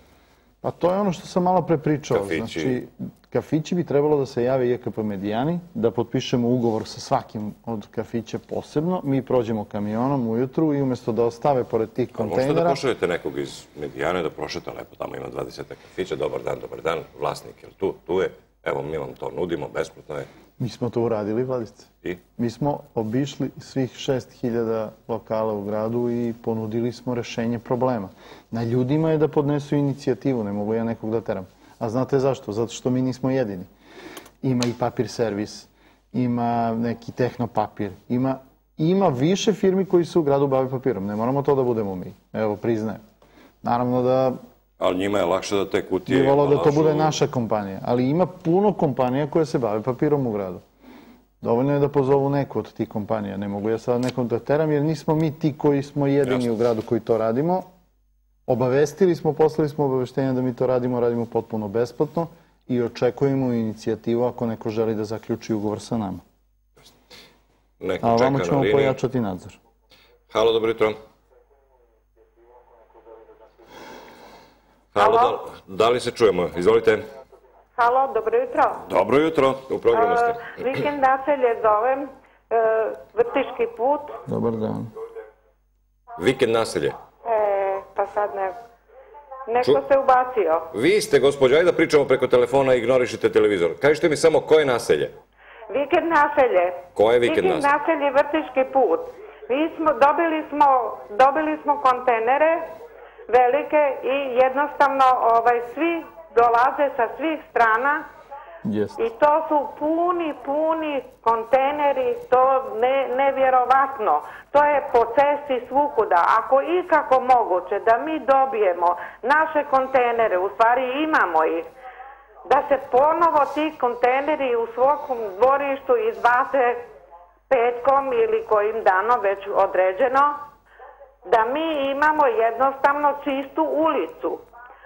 Pa to je ono što sam malo pre pričao. Kafići. Znači, kafići bi trebalo da se jave IKP Medijani, da potpišemo ugovor sa svakim od kafića posebno. Mi prođemo kamionom ujutru i umesto da ostave pored tih kontejnera... Možete da pošaljete nekog iz Medijane da prošeta lepo, tamo ima 20 kafića, dobar dan, dobar dan, vlasnik je tu, tu je, evo mi vam to nudimo, besplatno je. Mi smo to uradili, Vladice. I? Mi smo obišli svih 6000 lokala u gradu i ponudili smo rešenje problema. Na ljudima je da podnesu inicijativu, ne mogu ja nekog da teram. A znate zašto? Zato što mi nismo jedini. Ima i papir servis, ima neki tehnopapir, ima, ima više firmi koji se u gradu bave papirom. Ne moramo to da budemo mi. Evo, priznajem. Naravno da Ali njima je lakše da te kutije... Bi volao da to bude naša kompanija. Ali ima puno kompanija koje se bave papirom u gradu. Dovoljno je da pozovu neku od tih kompanija. Ne mogu ja sad nekom da teram, jer nismo mi ti koji smo jedini Jasne. u gradu koji to radimo. Obavestili smo, poslali smo obaveštenja da mi to radimo, radimo potpuno besplatno i očekujemo inicijativu ako neko želi da zaključi ugovor sa nama. Neko A vama ćemo pojačati nadzor. Halo, dobro jutro. Halo, da, da li se čujemo? Izvolite. Halo, dobro jutro. Dobro jutro, u programu ste. Uh, vikend naselje zovem, uh, vrtiški put. Dobar dan. Vikend naselje? E, pa sad ne... Neko Ču... se ubacio. Vi ste, gospođa, ajde da pričamo preko telefona i ignorišite televizor. Kažite mi samo koje naselje? Vikend naselje. Koje vikend, vikend naselje? Vikend naselje, vrtiški put. Mi smo, dobili smo, dobili smo kontenere velike i jednostavno ovaj, svi dolaze sa svih strana Yes. I to su puni, puni kontejneri, to ne, nevjerovatno. To je po cesti svukuda. Ako ikako moguće da mi dobijemo naše kontejnere, u stvari imamo ih, da se ponovo ti kontejneri u svakom dvorištu izbace petkom ili kojim danom već određeno, da mi imamo jednostavno čistu ulicu.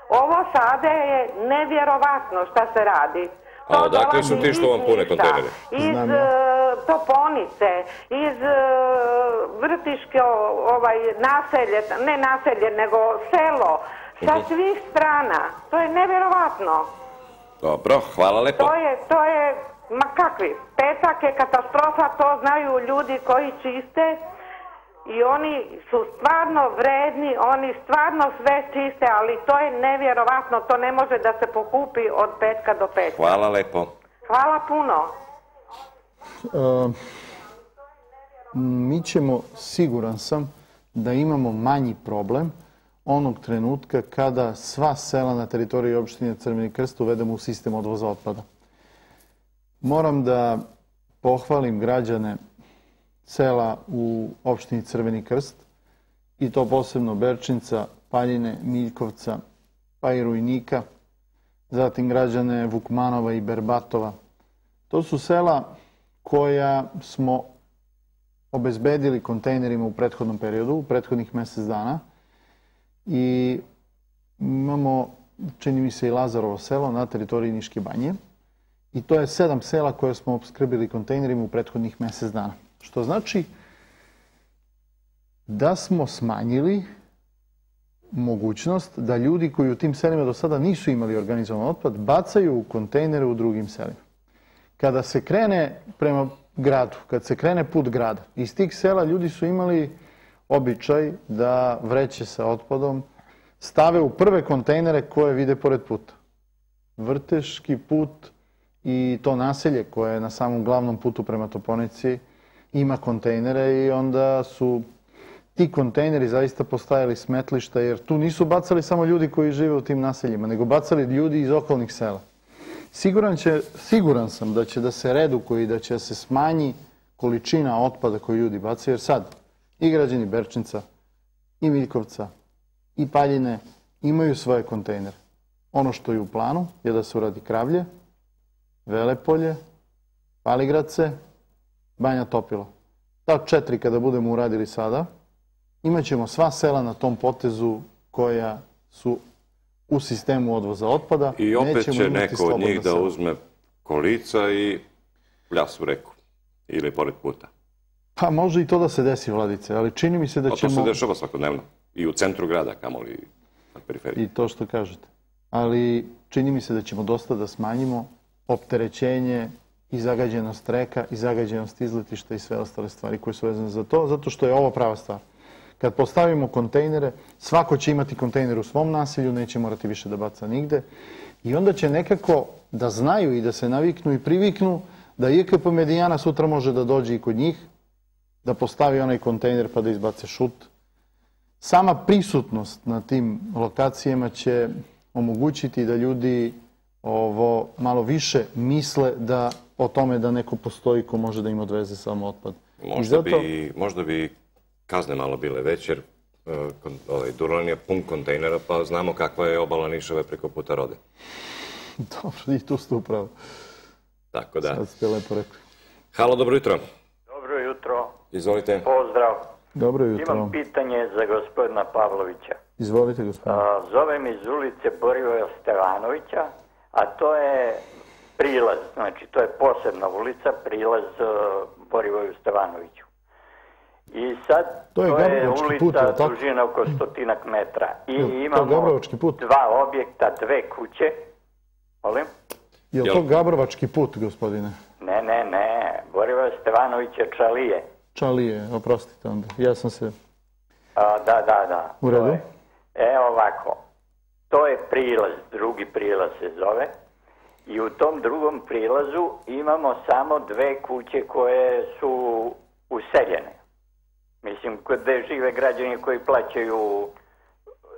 Ovo sada je nevjerovatno šta se radi. To A odakle su ti što vam pune kontejnere? Iz uh, Toponice, iz uh, Vrtiške ovaj, naselje, ne naselje, nego selo, sa mhm. svih strana. To je nevjerovatno. Dobro, hvala lepo. To je, to je, ma kakvi, petak je katastrofa, to znaju ljudi koji čiste i oni su stvarno vredni, oni stvarno sve čiste, ali to je nevjerovatno, to ne može da se pokupi od petka do petka. Hvala lepo. Hvala puno. Uh, mi ćemo, siguran sam, da imamo manji problem onog trenutka kada sva sela na teritoriji opštine Crveni krst uvedemo u sistem odvoza otpada. Moram da pohvalim građane sela u opštini Crveni krst i to posebno Berčinca, Paljine, Miljkovca, pa i Rujnika, zatim građane Vukmanova i Berbatova. To su sela koja smo obezbedili kontejnerima u prethodnom periodu, u prethodnih mesec dana. I imamo, čini mi se, i Lazarovo selo na teritoriji Niške banje. I to je sedam sela koje smo obskrbili kontejnerima u prethodnih mesec dana. Što znači da smo smanjili mogućnost da ljudi koji u tim selima do sada nisu imali organizovan otpad bacaju u kontejnere u drugim selima. Kada se krene prema gradu, kad se krene put grada, iz tih sela ljudi su imali običaj da vreće sa otpadom stave u prve kontejnere koje vide pored puta. Vrteški put i to naselje koje je na samom glavnom putu prema Toponici ima kontejnere i onda su ti kontejneri zaista postajali smetlišta, jer tu nisu bacali samo ljudi koji žive u tim naseljima, nego bacali ljudi iz okolnih sela. Siguran, će, siguran sam da će da se redukuju i da će se smanji količina otpada koju ljudi bacaju, jer sad i građani Berčinca, i Miljkovca, i Paljine imaju svoje kontejnere. Ono što je u planu je da se uradi Kravlje, Velepolje, Paligrace, Banja Topila. Ta četiri kada budemo uradili sada, imaćemo sva sela na tom potezu koja su u sistemu odvoza otpada. I opet Nećemo će neko od njih da sela. uzme kolica i pljas u reku. Ili pored puta. Pa može i to da se desi, Vladice, ali čini mi se da A to ćemo... se dešava svakodnevno. I u centru grada, kamoli na periferiji. I to što kažete. Ali čini mi se da ćemo dosta da smanjimo opterećenje i zagađenost reka i zagađenost izletišta i sve ostale stvari koje su vezane za to, zato što je ovo prava stvar. Kad postavimo kontejnere, svako će imati kontejner u svom naselju, neće morati više da baca nigde. I onda će nekako da znaju i da se naviknu i priviknu da IKP Medijana sutra može da dođe i kod njih, da postavi onaj kontejner pa da izbace šut, sama prisutnost na tim lokacijama će omogućiti da ljudi ovo malo više misle da o tome da neko postoji ko može da im odveze samo otpad. Možda, zato- bi, možda bi kazne malo bile veće, jer e, ovaj, Duran je pun kontejnera, pa znamo kakva je obala Nišave preko puta Rode. Dobro, i tu ste upravo. Tako da. Sad ste lepo rekli. Halo, dobro jutro. Dobro jutro, Izvolite. pozdrav. Dobro jutro. Imam pitanje za gospodina Pavlovića. Izvolite, gospodine. A, zovem iz ulice Borivoja Stevanovića, a to je prilaz, znači to je posebna ulica, prilaz uh, Borivoju Stevanoviću. I sad To je ulica put, dužina oko stotinak metra. I imamo Gabrovački put? dva objekta, dve kuće. Molim? Je li to Gabrovački put, gospodine? Ne, ne, ne. Borivoja Stevanovića Čalije. Čalije, oprostite onda. Ja sam se... A, da, da, da. U redu. E ovako, to je prilaz, drugi prilaz se zove. I u tom drugom prilazu imamo samo dve kuće koje su useljene. Mislim, gde žive građani koji plaćaju,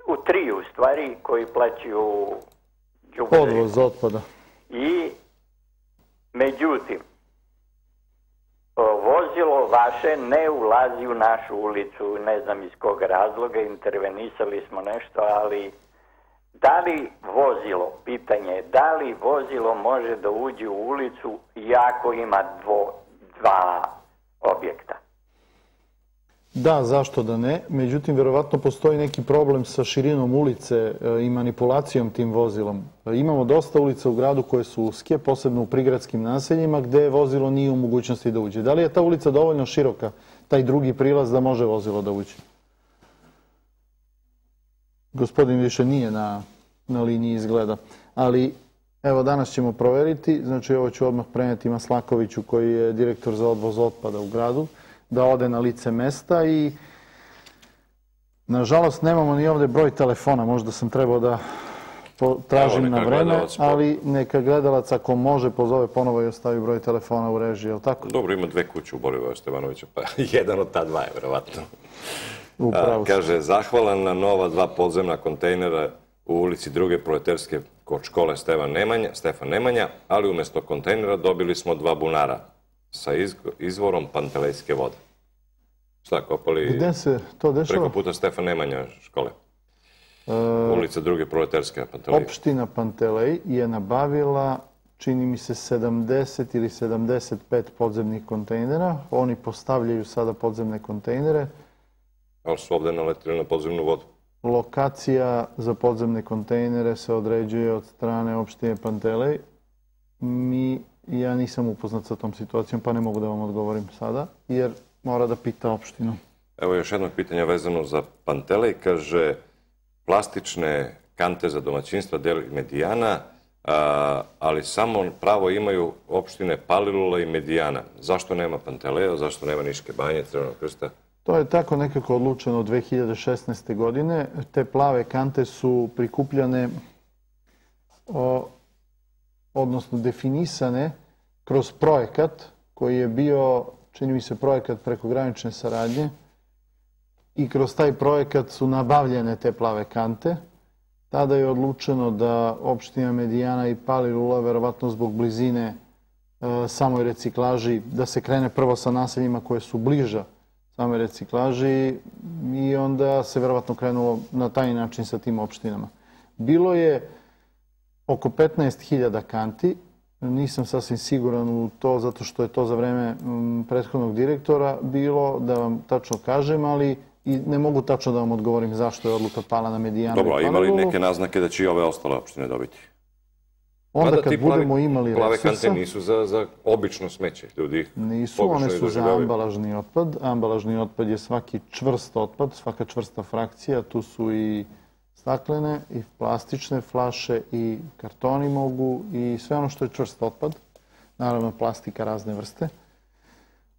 u tri u stvari, koji plaćaju. Odvoz otpada. I, međutim, vozilo vaše ne ulazi u našu ulicu, ne znam iz kog razloga, intervenisali smo nešto, ali da li vozilo, pitanje je, da li vozilo može da uđe u ulicu iako ima dvo, dva objekta? Da, zašto da ne? Međutim, verovatno postoji neki problem sa širinom ulice e, i manipulacijom tim vozilom. E, Imamo dosta ulica u gradu koje su uske, posebno u prigradskim naseljima, gde vozilo nije u mogućnosti da uđe. Da li je ta ulica dovoljno široka, taj drugi prilaz, da može vozilo da uđe? Gospodin više nije na, na liniji izgleda. Ali, evo, danas ćemo proveriti. Znači, ovo ću odmah preneti Maslakoviću, koji je direktor za odvoz otpada u gradu, da ode na lice mesta i nažalost nemamo ni ovde broj telefona, možda sam trebao da tražim na vreme, ali neka gledalac ako može pozove ponovo i ostavi broj telefona u režiji, je li tako? Dobro, ima dve kuće u Borivoju Stevanovića, pa jedan od ta dva je, verovatno. Upravo kaže, zahvalan na nova dva podzemna kontejnera u ulici druge proletarske kod škole Stefan Nemanja, Stefan Nemanja, ali umjesto kontejnera dobili smo dva bunara sa izvorom pantelejske vode. Šta, kopali Gde se to dešava? preko puta Stefan Nemanja škole? E, Ulica druge proletarske Pantelej. Opština Pantelej je nabavila čini mi se 70 ili 75 podzemnih kontejnera. Oni postavljaju sada podzemne kontejnere. Ali su ovde naletili na podzemnu vodu. Lokacija za podzemne kontejnere se određuje od strane opštine Pantelej. Mi, ja nisam upoznat sa tom situacijom, pa ne mogu da vam odgovorim sada, jer mora da pita opštinu. Evo još jedno pitanje vezano za Pantelej. Kaže, plastične kante za domaćinstva deli Medijana, a, ali samo pravo imaju opštine Palilula i Medijana. Zašto nema Panteleja, zašto nema Niške banje, Crvenog krsta? To je tako nekako odlučeno od 2016. godine. Te plave kante su prikupljane, odnosno definisane kroz projekat koji je bio čini mi se, projekat prekogranične saradnje i kroz taj projekat su nabavljene te plave kante. Tada je odlučeno da opština Medijana i Palilula, verovatno zbog blizine e, samoj reciklaži, da se krene prvo sa naseljima koje su bliža samoj reciklaži i onda se verovatno krenulo na taj način sa tim opštinama. Bilo je oko 15.000 kanti, nisam sasvim siguran u to zato što je to za vreme prethodnog direktora bilo, da vam tačno kažem, ali i ne mogu tačno da vam odgovorim zašto je odluka pala na Medijanu Dobro, a ima li neke naznake da će i ove ostale opštine dobiti? Onda kad budemo imali plave resursa... kante nisu za, za obično smeće, ljudi. Nisu, one su za ambalažni otpad. Ambalažni otpad je svaki čvrst otpad, svaka čvrsta frakcija. Tu su i staklene, i plastične flaše, i kartoni mogu, i sve ono što je čvrst otpad. Naravno, plastika razne vrste.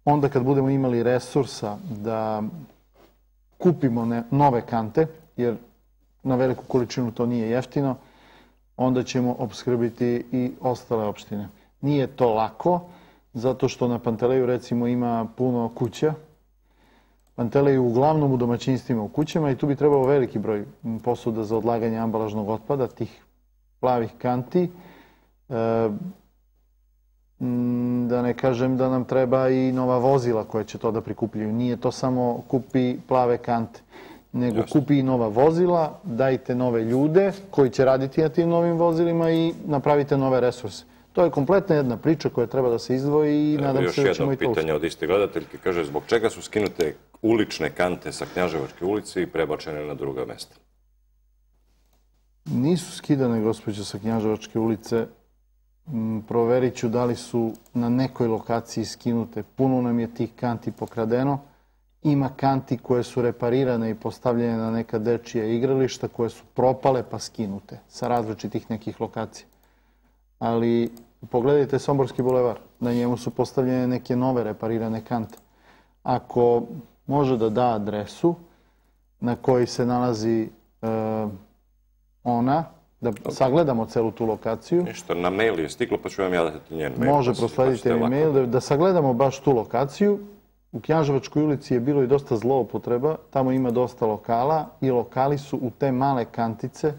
Onda kad budemo imali resursa da kupimo ne, nove kante, jer na veliku količinu to nije jeftino, onda ćemo obskrbiti i ostale opštine. Nije to lako, zato što na Panteleju recimo ima puno kuća. Panteleju uglavnom u domaćinstvima u kućama i tu bi trebalo veliki broj posuda za odlaganje ambalažnog otpada, tih plavih kanti. E, da ne kažem da nam treba i nova vozila koje će to da prikupljaju. Nije to samo kupi plave kante nego Jasne. kupi nova vozila, dajte nove ljude koji će raditi na tim novim vozilima i napravite nove resurse. To je kompletna jedna priča koja treba da se izdvoji i nadam se da ćemo i to Još jedno pitanje od iste gledateljke. Kaže, zbog čega su skinute ulične kante sa Knjaževačke ulice i prebačene na druga mesta? Nisu skidane, gospođe, sa Knjaževačke ulice. Mm, proverit ću da li su na nekoj lokaciji skinute. Puno nam je tih kanti pokradeno ima kanti koje su reparirane i postavljene na neka dečija igrališta koje su propale pa skinute sa različitih nekih lokacija. Ali pogledajte Somborski bulevar, na njemu su postavljene neke nove reparirane kante. Ako može da da adresu na kojoj se nalazi e, ona, da sagledamo celu tu lokaciju. Ništa, na mail je stiklo pa ću vam ja dati njen mail. Može, prosledite mi mail, da, da sagledamo baš tu lokaciju U Knjaževačkoj ulici je bilo i dosta zloupotreba, tamo ima dosta lokala i lokali su u te male kantice,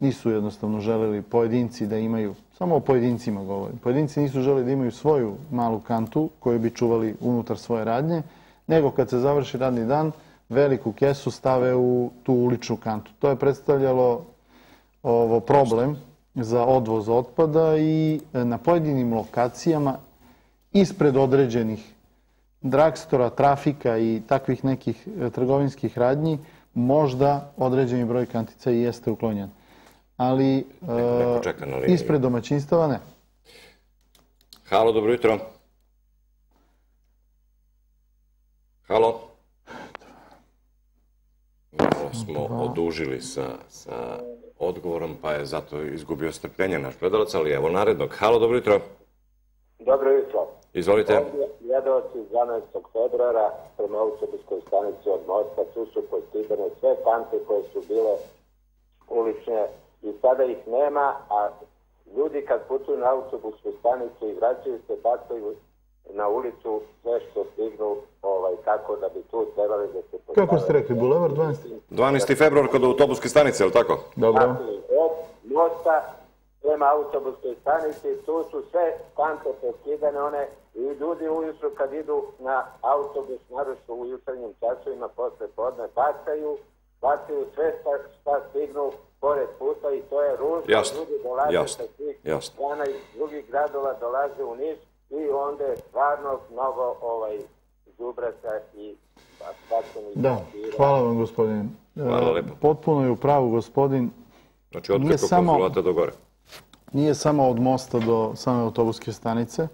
nisu jednostavno želeli pojedinci da imaju, samo o pojedincima govorim, pojedinci nisu želeli da imaju svoju malu kantu koju bi čuvali unutar svoje radnje, nego kad se završi radni dan, veliku kesu stave u tu uličnu kantu. To je predstavljalo ovo problem za odvoz otpada i na pojedinim lokacijama ispred određenih dragstora, trafika i takvih nekih e, trgovinskih radnji, možda određeni broj kantica i jeste uklonjen. Ali e, ispred domaćinstava ne. Halo, dobro jutro. Halo. Malo smo odužili sa, sa odgovorom, pa je zato izgubio strpljenje naš gledalac, ali evo narednog. Halo, dobro jutro. Dobro jutro. Izvolite. Ovdje gledalci 12. februara prema autobuskoj stanici od Mosta, tu su poskidane sve kante koje su bile ulične i sada ih nema, a ljudi kad putuju na autobusku stanicu i vraćaju se bacaju na ulicu sve što stignu ovaj, tako da bi tu trebali da se postavljaju. Kako ste rekli, bulevar 12? 12. februar kod autobuske stanice, je li tako? Dobro. Od mosta prema autobuskoj stanici, tu su sve kante poskidane, one i ljudi ujutru kad idu na autobus, naročno u jutarnjim časovima posle podne, bacaju, bacaju sve šta, šta stignu pored puta i to je ružno. Jasno, ljudi dolaze jasno, sa svih jasno. strana iz drugih gradova dolaze u Niš i onda je stvarno mnogo ovaj, zubrata i bačenih Da, hvala vam gospodin. Hvala lepo. Potpuno je u pravu gospodin. Znači od preko samo... konzulata do gore nije samo od mosta do same autobuske stanice,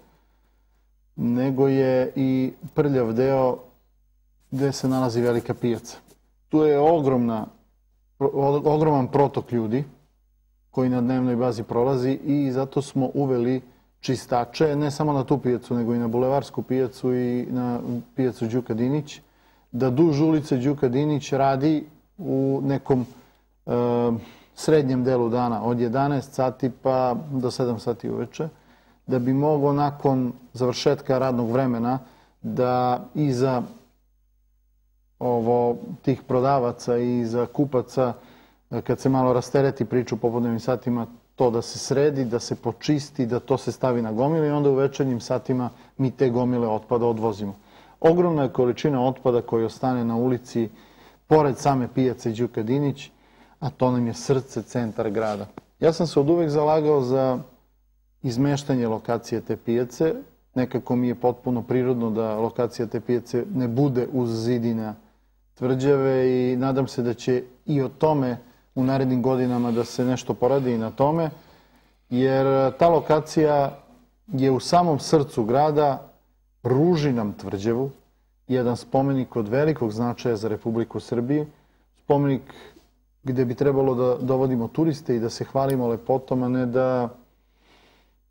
nego je i prljav deo gde se nalazi velika pijaca. Tu je ogromna, ogroman protok ljudi koji na dnevnoj bazi prolazi i zato smo uveli čistače, ne samo na tu pijacu, nego i na bulevarsku pijacu i na pijacu Đuka Dinić, da duž ulice Đuka Dinić radi u nekom e, srednjem delu dana, od 11 sati pa do 7 sati uveče, da bi mogo nakon završetka radnog vremena da iza ovo, tih prodavaca i za kupaca, e, kad se malo rastereti priču u popodnevnim satima, to da se sredi, da se počisti, da to se stavi na gomile i onda u večernjim satima mi te gomile otpada odvozimo. Ogromna je količina otpada koji ostane na ulici pored same pijace Đuka Dinić, a to nam je srce, centar grada. Ja sam se od uvek zalagao za izmeštanje lokacije te pijace. Nekako mi je potpuno prirodno da lokacija te pijace ne bude uz zidina tvrđave i nadam se da će i o tome u narednim godinama da se nešto poradi i na tome, jer ta lokacija je u samom srcu grada, ruži nam tvrđevu, jedan spomenik od velikog značaja za Republiku Srbiju, spomenik gde bi trebalo da dovodimo turiste i da se hvalimo lepotom, a ne da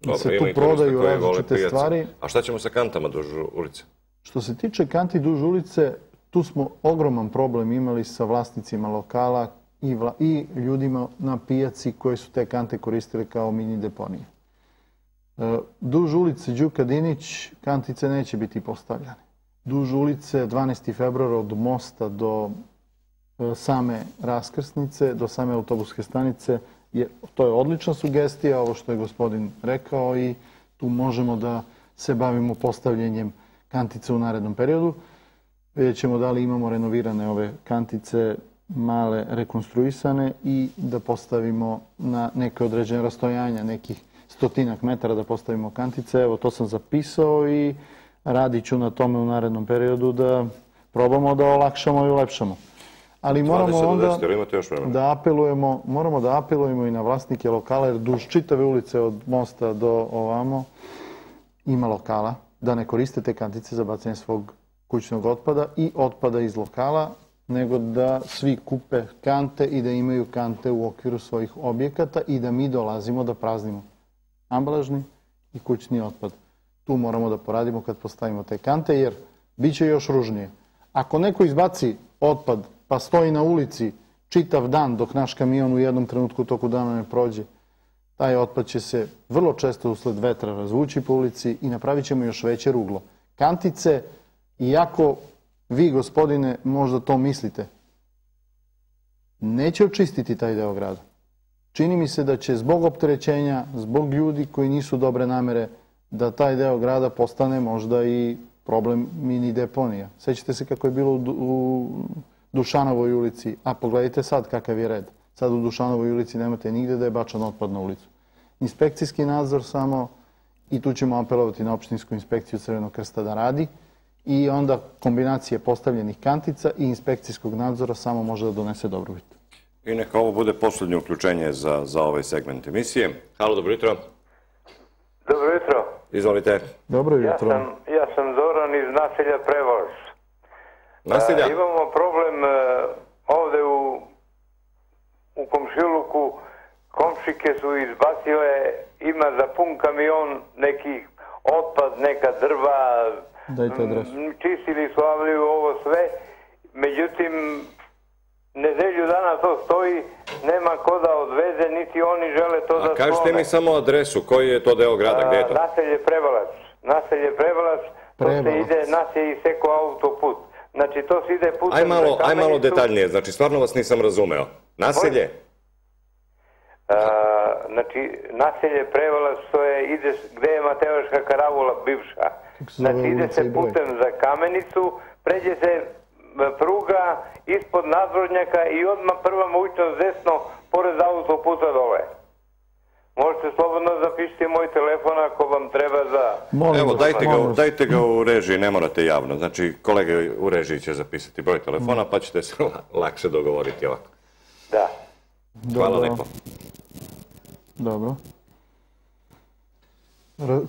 Dobro, se tu prodaju različite stvari. A šta ćemo sa kantama duž ulice? Što se tiče kanti duž ulice, tu smo ogroman problem imali sa vlasnicima lokala i, vla, i ljudima na pijaci koji su te kante koristili kao mini deponije. E, duž ulice Đuka Dinić kantice neće biti postavljane. Duž ulice 12. februara od mosta do same raskrsnice, do same autobuske stanice, je, to je odlična sugestija, ovo što je gospodin rekao i tu možemo da se bavimo postavljanjem kantice u narednom periodu. Vidjet ćemo da li imamo renovirane ove kantice, male, rekonstruisane i da postavimo na neke određene rastojanja, nekih stotinak metara da postavimo kantice. Evo, to sam zapisao i radit ću na tome u narednom periodu da probamo da olakšamo i ulepšamo. Ali moramo 20 do onda 10, jer imate još vremena. da apelujemo, moramo da apelujemo i na vlasnike lokala, jer duž čitave ulice od mosta do ovamo ima lokala, da ne koriste te kantice za bacanje svog kućnog otpada i otpada iz lokala, nego da svi kupe kante i da imaju kante u okviru svojih objekata i da mi dolazimo da praznimo ambalažni i kućni otpad. Tu moramo da poradimo kad postavimo te kante, jer bit će još ružnije. Ako neko izbaci otpad pa stoji na ulici čitav dan dok naš kamion u jednom trenutku toku dana ne prođe, taj otpad će se vrlo često usled vetra razvući po ulici i napravit ćemo još veće ruglo. Kantice, iako vi, gospodine, možda to mislite, neće očistiti taj deo grada. Čini mi se da će zbog opterećenja, zbog ljudi koji nisu dobre namere, da taj deo grada postane možda i problem mini deponija. Sećate se kako je bilo u Dušanovoj ulici, a pogledajte sad kakav je red. Sad u Dušanovoj ulici nemate nigde da je bačan otpad na ulicu. Inspekcijski nadzor samo, i tu ćemo apelovati na opštinsku inspekciju Crvenog krsta da radi, i onda kombinacije postavljenih kantica i inspekcijskog nadzora samo može da donese dobrobit. I neka ovo bude poslednje uključenje za, za ovaj segment emisije. Halo, dobro jutro. Dobro jutro. Izvolite. Dobro Ja jutro. sam, ja sam Zoran iz naselja Prevoz. Насилја. Имамо проблем овде у, у комшилуку, комшике су избациле, има за пун камион неки отпад, нека дрва, Дайте адрес. чистили су авлију ово све, меѓутим, неделју дана то стои, нема ко да одвезе, нити они желе то а да кажете ми само адресу, кој е то дел града, где е то? Населје Превалач, населје Превалач, Превалач. се иде, нас е и секој аутопут. Znači, to se ide putem Aj malo, aj malo detaljnije, znači stvarno vas nisam razumeo. Naselje? A, znači, naselje Prevalac, to je, ide, gde je Mateoška karavula bivša. Znači, ide se putem za Kamenicu, pređe se m, pruga ispod nadvožnjaka i odmah prva mogućnost desno, pored autoputa dole. Možete slobodno zapišiti moj telefon ako vam treba za... Molim Evo, dajte ga, dajte ga u režiji, ne morate javno. Znači, kolege u režiji će zapisati broj telefona, pa ćete se la- lakše dogovoriti ovako. Da. Hvala Dobro. lepo. Dobro.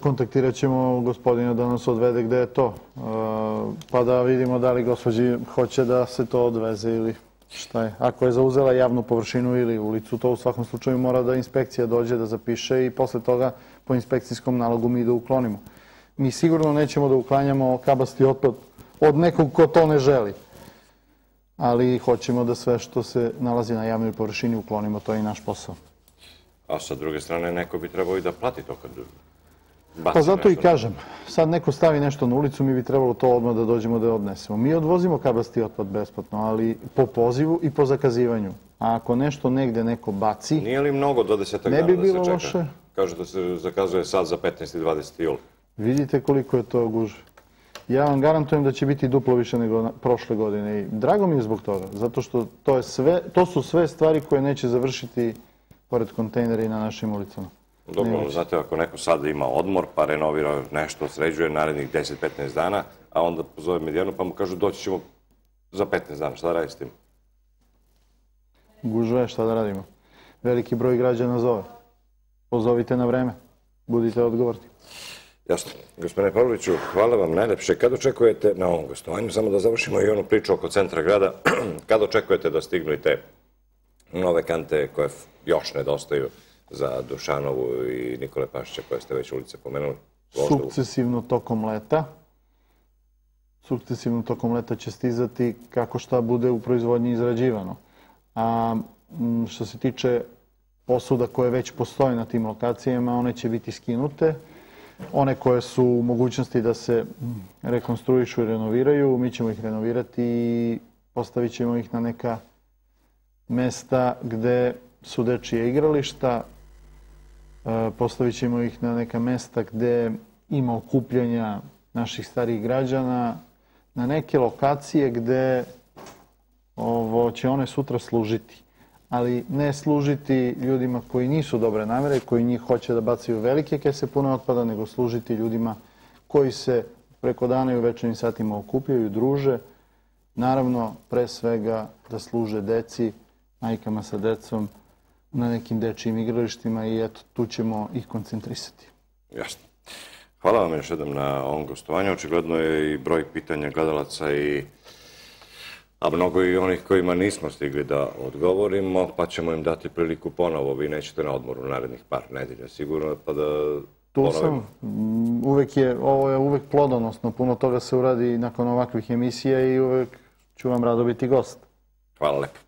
Kontaktirat ćemo gospodina da nas odvede gde je to. E, pa da vidimo da li gospođi hoće da se to odveze ili šta je. Ako je zauzela javnu površinu ili ulicu, to u svakom slučaju mora da inspekcija dođe da zapiše i posle toga po inspekcijskom nalogu mi da uklonimo. Mi sigurno nećemo da uklanjamo kabasti otpad od nekog ko to ne želi. Ali hoćemo da sve što se nalazi na javnoj površini uklonimo, to je i naš posao. A sa druge strane, neko bi trebao i da plati to kad... Pa zato i kažem, sad neko stavi nešto na ulicu, mi bi trebalo to odmah da dođemo da odnesemo. Mi odvozimo kabasti otpad besplatno, ali po pozivu i po zakazivanju. A ako nešto negde neko baci, Nije li mnogo do 10. Ne dana bi da bilo se čeka? loše. Kažu da se zakazuje sad za 15. i 20. jul. vidite koliko je to gužve. Ja vam garantujem da će biti duplo više nego prošle godine i drago mi je zbog toga, zato što to, je sve, to su sve stvari koje neće završiti pored kontejnera i na našim ulicama. Dobro, znate, ako neko sad ima odmor, pa renovira nešto, sređuje narednih 10-15 dana, a onda pozove medijanu pa mu kažu doći ćemo za 15 dana, šta da radi s tim? Gužva je, šta da radimo? Veliki broj građana zove. Pozovite na vreme, budite odgovorni. Jasno. Gospodine Pavloviću, hvala vam najlepše. Kad očekujete na ovom gostovanju, samo da završimo i onu priču oko centra grada, kad očekujete da stignu i te nove kante koje još nedostaju za Dušanovu i Nikole Pašića koje ste već ulice pomenuli? Sukcesivno tokom leta. Sukcesivno tokom leta će stizati kako šta bude u proizvodnji izrađivano. A što se tiče posuda koje već postoje na tim lokacijama, one će biti skinute. One koje su u mogućnosti da se rekonstruišu i renoviraju, mi ćemo ih renovirati i postavit ćemo ih na neka mesta gde su dečije igrališta, E, Postavit ćemo ih na neka mesta gde ima okupljanja naših starijih građana, na neke lokacije gde ovo, će one sutra služiti. Ali ne služiti ljudima koji nisu dobre namere, koji njih hoće da bacaju velike kese pune otpada, nego služiti ljudima koji se preko dana i u večernim satima okupljaju, druže. Naravno, pre svega da služe deci, majkama sa decom, na nekim dečijim igralištima i eto, tu ćemo ih koncentrisati. Jasno. Hvala vam još jednom na ovom gostovanju. Očigledno je i broj pitanja gledalaca i a mnogo i onih kojima nismo stigli da odgovorimo, pa ćemo im dati priliku ponovo. Vi nećete na odmoru narednih par nedelja, sigurno, pa da Tu sam. Uvek je, ovo je uvek plodonosno. Puno toga se uradi nakon ovakvih emisija i uvek ću vam rado biti gost. Hvala lepo.